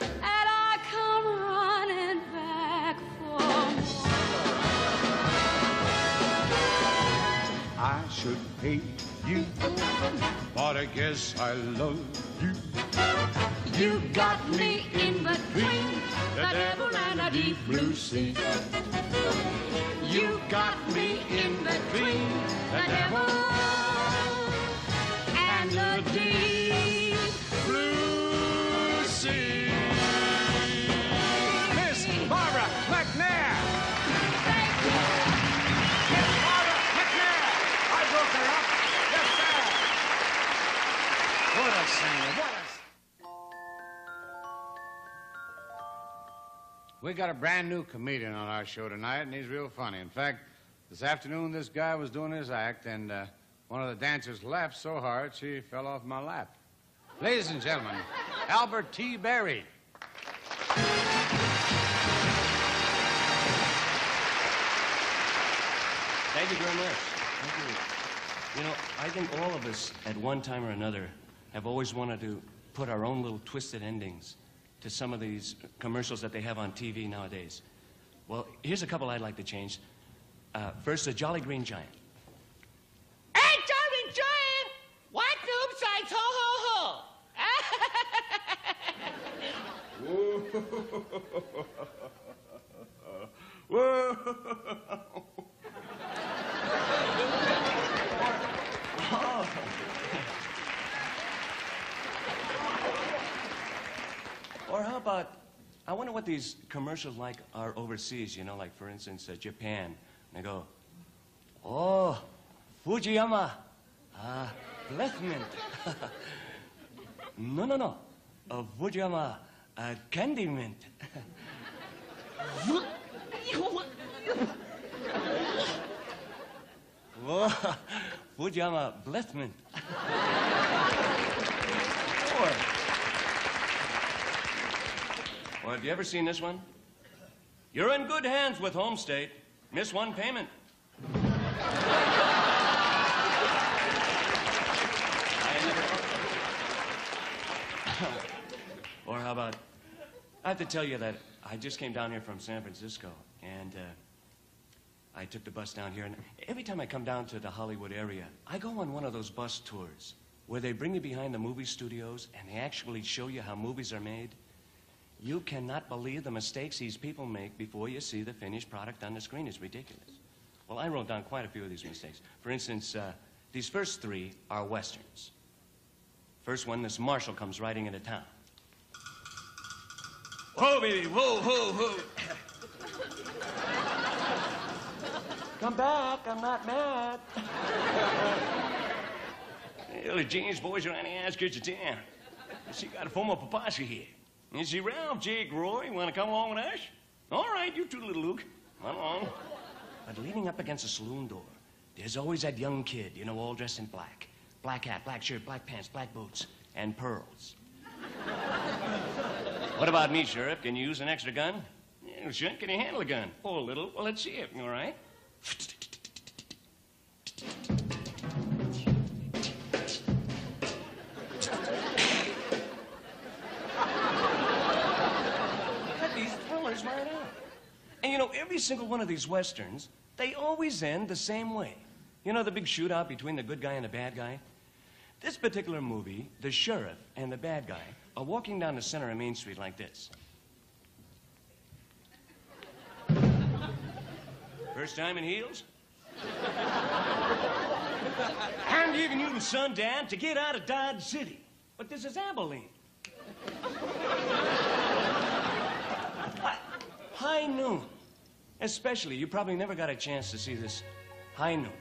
Speaker 10: and I come running back for
Speaker 9: I should hate you, but I guess I love you.
Speaker 10: You got me in between the devil and the deep blue sea. You got me in between the devil and the deep
Speaker 2: We got a brand new comedian on our show tonight, and he's real funny. In fact, this afternoon, this guy was doing his act, and uh, one of the dancers laughed so hard she fell off my lap. Ladies and gentlemen, Albert T. Berry.
Speaker 12: Thank you very much. Thank you. You know, I think all of us, at one time or another, have always wanted to put our own little twisted endings to some of these commercials that they have on TV nowadays. Well, here's a couple I'd like to change. Uh, first, the Jolly Green Giant.
Speaker 13: Hey, Jolly Giant! What noob sides? Ho, ho, ho!
Speaker 12: Or how about, I wonder what these commercials like are overseas, you know, like for instance, uh, Japan. They go, oh, Fujiyama, uh, Breath Mint. no, no, no, uh, Fujiyama, uh, Candy Mint. Whoa, Fujiyama Breath Mint. Or have you ever seen this one? You're in good hands with Allstate. Miss one payment. Or how about, I have to tell you that I just came down here from San Francisco, and uh, I took the bus down here, and every time I come down to the Hollywood area, I go on one of those bus tours where they bring you behind the movie studios and they actually show you how movies are made. You cannot believe the mistakes these people make before you see the finished product on the screen. It's ridiculous. Well, I wrote down quite a few of these mistakes. For instance, uh, these first three are westerns. First one, this marshal comes riding into town. Whoa, baby, whoa, whoa, whoa. Come back, I'm not mad. well, the James boys are on the outskirts of town. She got a former papaska here. Is she Ralph, Jake, Roy? You Want to come along with us? All right, you two little Luke. Come along. But leaning up against a saloon door, there's always that young kid, you know, all dressed in black. Black hat, black shirt, black pants, black boots, and pearls. what about me, Sheriff? Can you use an extra gun? Hey, Shun, can you handle a gun? Oh, a little. Well, let's see it. All right. And you know, every single one of these westerns, they always end the same way. You know the big shootout between the good guy and the bad guy? This particular movie, the sheriff and the bad guy are walking down the center of Main Street like this. First time in heels? I'm giving you the sundown to get out of Dodge City. But this is Abilene. High noon. Especially, you probably never got a chance to see this high noon.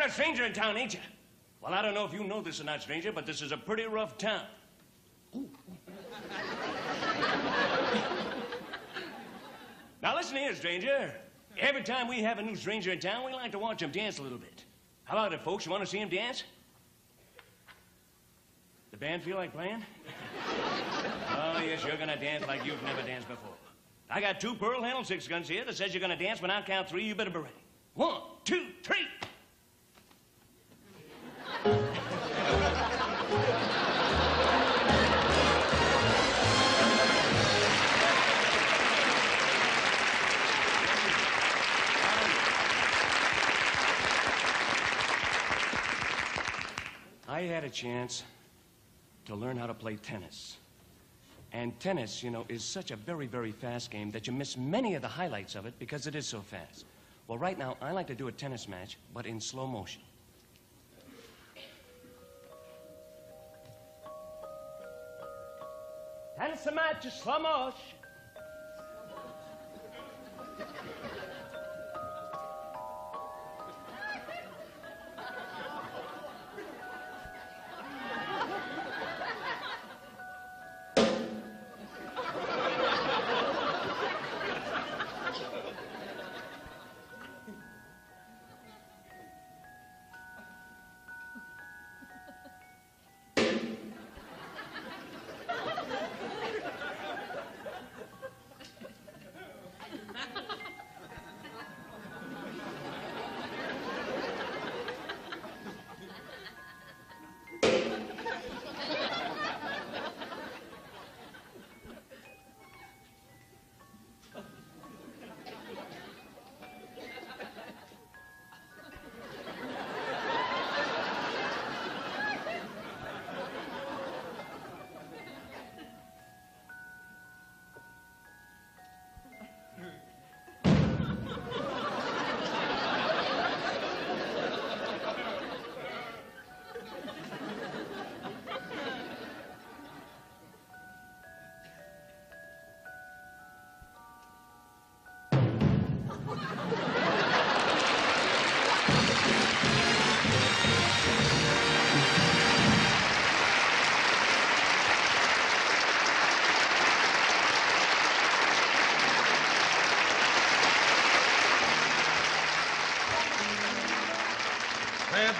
Speaker 12: You're a stranger in town, ain't you? Well, I don't know if you know this or not, stranger, but this is a pretty rough town. now, listen here, stranger. Every time we have a new stranger in town, we like to watch him dance a little bit. How about it, folks? You want to see him dance? The band feel like playing? oh, yes, you're gonna dance like you've never danced before. I got two pearl handled six guns here that says you're gonna dance when I count three. You better be ready. One, chance to learn how to play tennis. And tennis, you know, is such a very, very fast game that you miss many of the highlights of it because it is so fast. Well, right now, I like to do a tennis match, but in slow motion. Tennis match slow motion.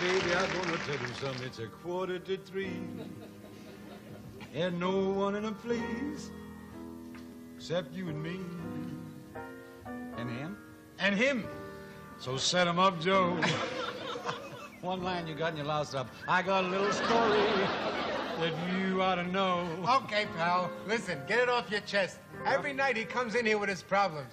Speaker 9: Baby, I'm gonna tell you something. It's a quarter to three. And no one in a place except you and me. And him? And him. So set him up, Joe. One line you got and you lost up. I got a little story that you ought to know.
Speaker 3: Okay, pal. Listen, get it off your chest. Every night he comes in here with his problems.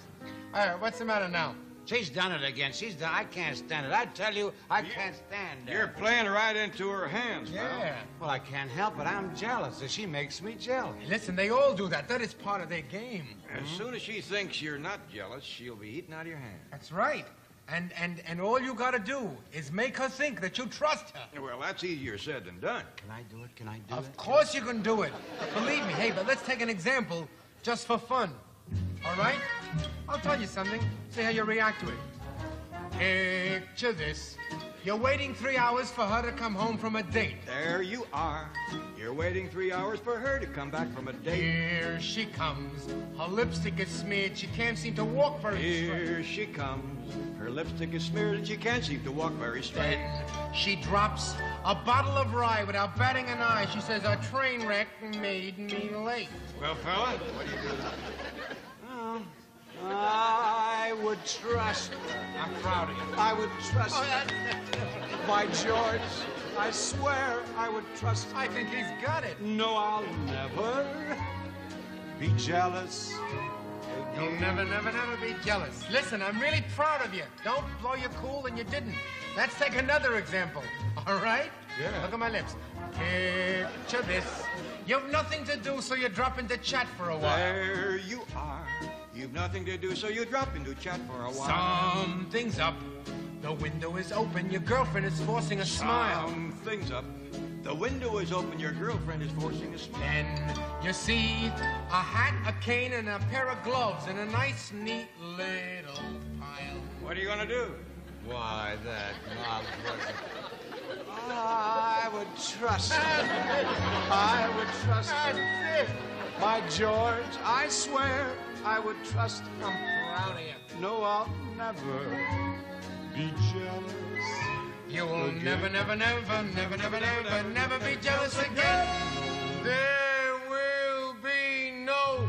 Speaker 3: All right, what's the matter now?
Speaker 2: She's done it again. She's done. I can't stand it. I tell you, I can't stand it.
Speaker 8: You're playing right into her hands, pal.
Speaker 3: Yeah.
Speaker 2: Well, I can't help it. I'm jealous. and She makes me jealous.
Speaker 3: Listen, they all do that. That is part of their game.
Speaker 8: As hmm? soon as she thinks you're not jealous, she'll be eating out of your hand.
Speaker 3: That's right. And and and all you gotta do is make her think that you trust her.
Speaker 8: Well, that's easier said than done.
Speaker 2: Can I do it? Can I do
Speaker 3: Of
Speaker 2: it?
Speaker 3: Of course you can do it. Believe me. Hey, but let's take an example just for fun. All right? I'll tell you something. See how you react to it. Picture this. You're waiting three hours for her to come home from a date.
Speaker 8: There you are. You're waiting three hours for her to come back from a date.
Speaker 3: Here she comes. Her lipstick is smeared. She can't seem to walk very straight.
Speaker 8: Here she comes. Her lipstick is smeared and she can't seem to walk very straight.
Speaker 3: Then she drops a bottle of rye without batting an eye. She says, a train wreck made me late.
Speaker 8: Well, fella, what do you do?
Speaker 2: Oh, I would trust. I'm proud of you. I would trust. Oh, By George, I swear I would trust.
Speaker 3: I think he's got it.
Speaker 9: No, I'll never be jealous.
Speaker 3: You'll never, never, never be jealous. Listen, I'm really proud of you. Don't blow your cool and you didn't. Let's take another example. All right?
Speaker 9: Yeah.
Speaker 3: Look at my lips. Picture this. You've nothing to do, so you drop into chat for a while.
Speaker 8: There you are. You've nothing to do, so you drop into chat for a while.
Speaker 3: Something's up. The window is open. Your girlfriend is forcing a smile.
Speaker 8: Something's up. The window is open. Your girlfriend is forcing a smile.
Speaker 3: Then you see a hat, a cane, and a pair of gloves in a nice, neat little pile.
Speaker 8: What are you gonna do?
Speaker 2: Why, that marvelous. I would trust. I would trust. By George, I swear I would trust. I'm proud of you. No, I'll never
Speaker 9: Be jealous.
Speaker 3: You'll never, never, never, never, never, never, never be jealous again. There will be no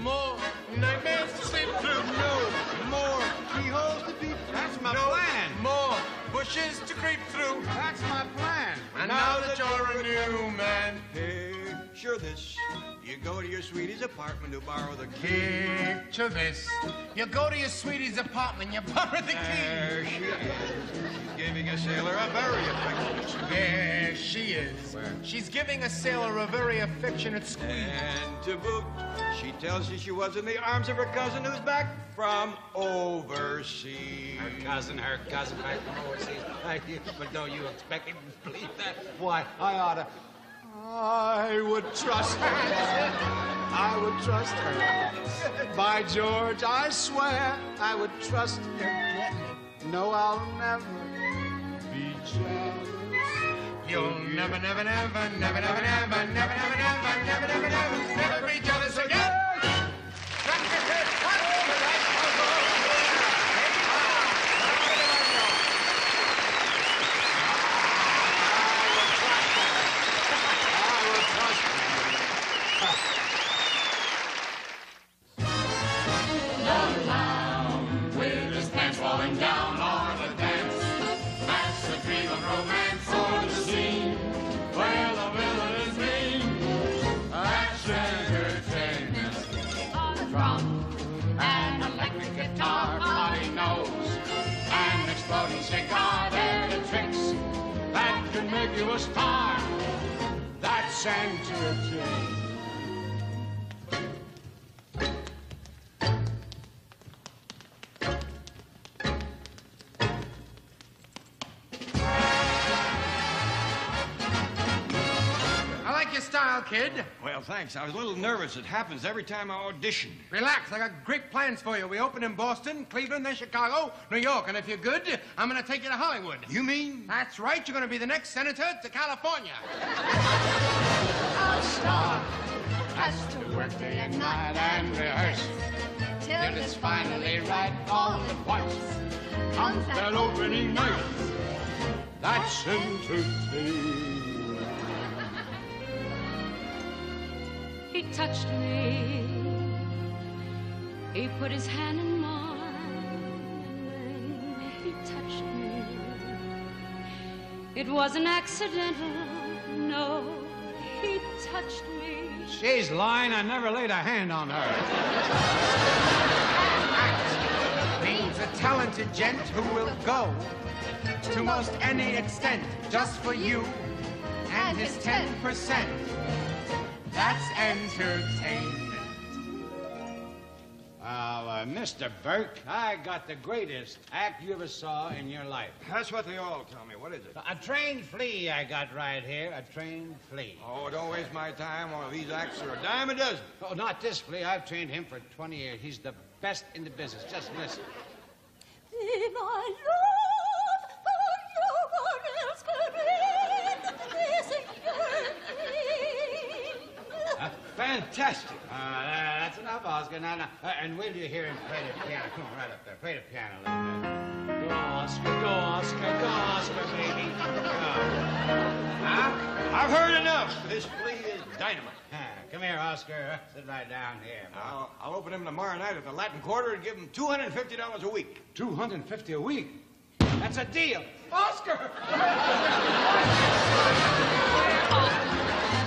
Speaker 3: more nightmares to sleep through. No more keyholes to peep through.
Speaker 8: That's my
Speaker 3: no
Speaker 8: plan.
Speaker 3: more bushes to creep through.
Speaker 8: That's my plan.
Speaker 3: And now that you're a new man,
Speaker 8: Picture this. You go to your sweetie's apartment to borrow the key.
Speaker 3: picture this. You go to your sweetie's apartment, you borrow the
Speaker 8: There
Speaker 3: key.
Speaker 8: she is. She's giving a sailor a very affectionate squeeze.
Speaker 3: There she is. She's giving a sailor a very affectionate squeeze.
Speaker 8: And to boot, she tells you she was in the arms of her cousin who's back from overseas.
Speaker 2: Her cousin, her cousin, back from overseas. but don't you expect me to believe that? Why, I oughta. I would trust her. I would trust her. By George, I swear I would trust her. No, I'll never be jealous.
Speaker 3: You'll never, never, never, never, never, never, never, never, never, never, never, never, never, be jealous again.
Speaker 5: they got any tricks that can make you a star. That's
Speaker 3: Andrea
Speaker 8: James. Thanks. I was a little nervous. It happens every time I audition.
Speaker 3: Relax, I got great plans for you. We open in Boston, Cleveland, then Chicago, New York, and if you're good, I'm gonna take you to Hollywood.
Speaker 8: You mean?
Speaker 3: That's right, you're gonna be the next senator to California.
Speaker 6: Our star has to work day and night
Speaker 5: And rehearse
Speaker 6: till
Speaker 5: till it's finally right all at once.
Speaker 6: comes
Speaker 5: That
Speaker 6: that
Speaker 5: opening night.
Speaker 2: That's entertaining.
Speaker 10: He touched me. He put his hand in mine, and then he touched me. It wasn't accidental, oh, no. He touched me.
Speaker 2: She's lying. I never laid a hand on her.
Speaker 3: means a talented gent who will go to most any extent just for you and his 10%. That's entertainment.
Speaker 2: Well, uh, Mr. Burke, I got the greatest act you ever saw in your life.
Speaker 8: That's what they all tell me. What is it?
Speaker 2: A trained flea I got right here. A trained flea.
Speaker 8: Oh, don't waste my time. One of these acts are a dime a dozen.
Speaker 2: Oh, not this flea. I've trained him for 20 years. He's the best in the business. Just listen.
Speaker 6: Be my love,
Speaker 8: Fantastic.
Speaker 2: Uh, that's enough, Oscar. Now, now. Uh, and will you hear him play the piano? Come on, right up there. Play the piano a little bit. Go, Oscar. Go, Oscar. Go, Oscar, baby. Huh?
Speaker 8: I've heard enough. This flea is dynamite.
Speaker 2: Come here, Oscar. Sit right down here.
Speaker 8: I'll, I'll open him tomorrow night at the Latin Quarter and give him $250 a week.
Speaker 2: 250 a week. That's a deal.
Speaker 3: Oscar!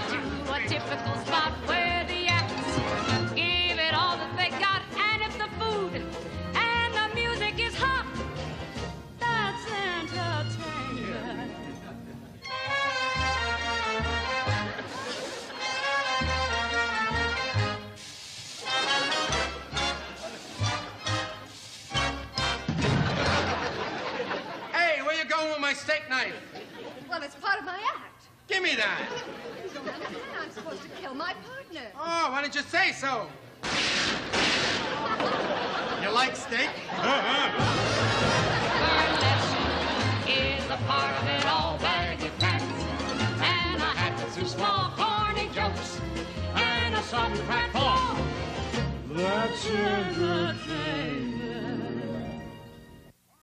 Speaker 10: to a typical spot where
Speaker 3: steak knife?
Speaker 6: Well, it's part of my act.
Speaker 3: Give me that.
Speaker 6: You don't understand. I'm supposed to kill my partner.
Speaker 3: Oh, why didn't you say so? You like steak?
Speaker 10: Burlesque is a part of it all, baggy pants and a hat that's too small, corny jokes and a sudden crack fall.
Speaker 2: That's
Speaker 10: Entertainment.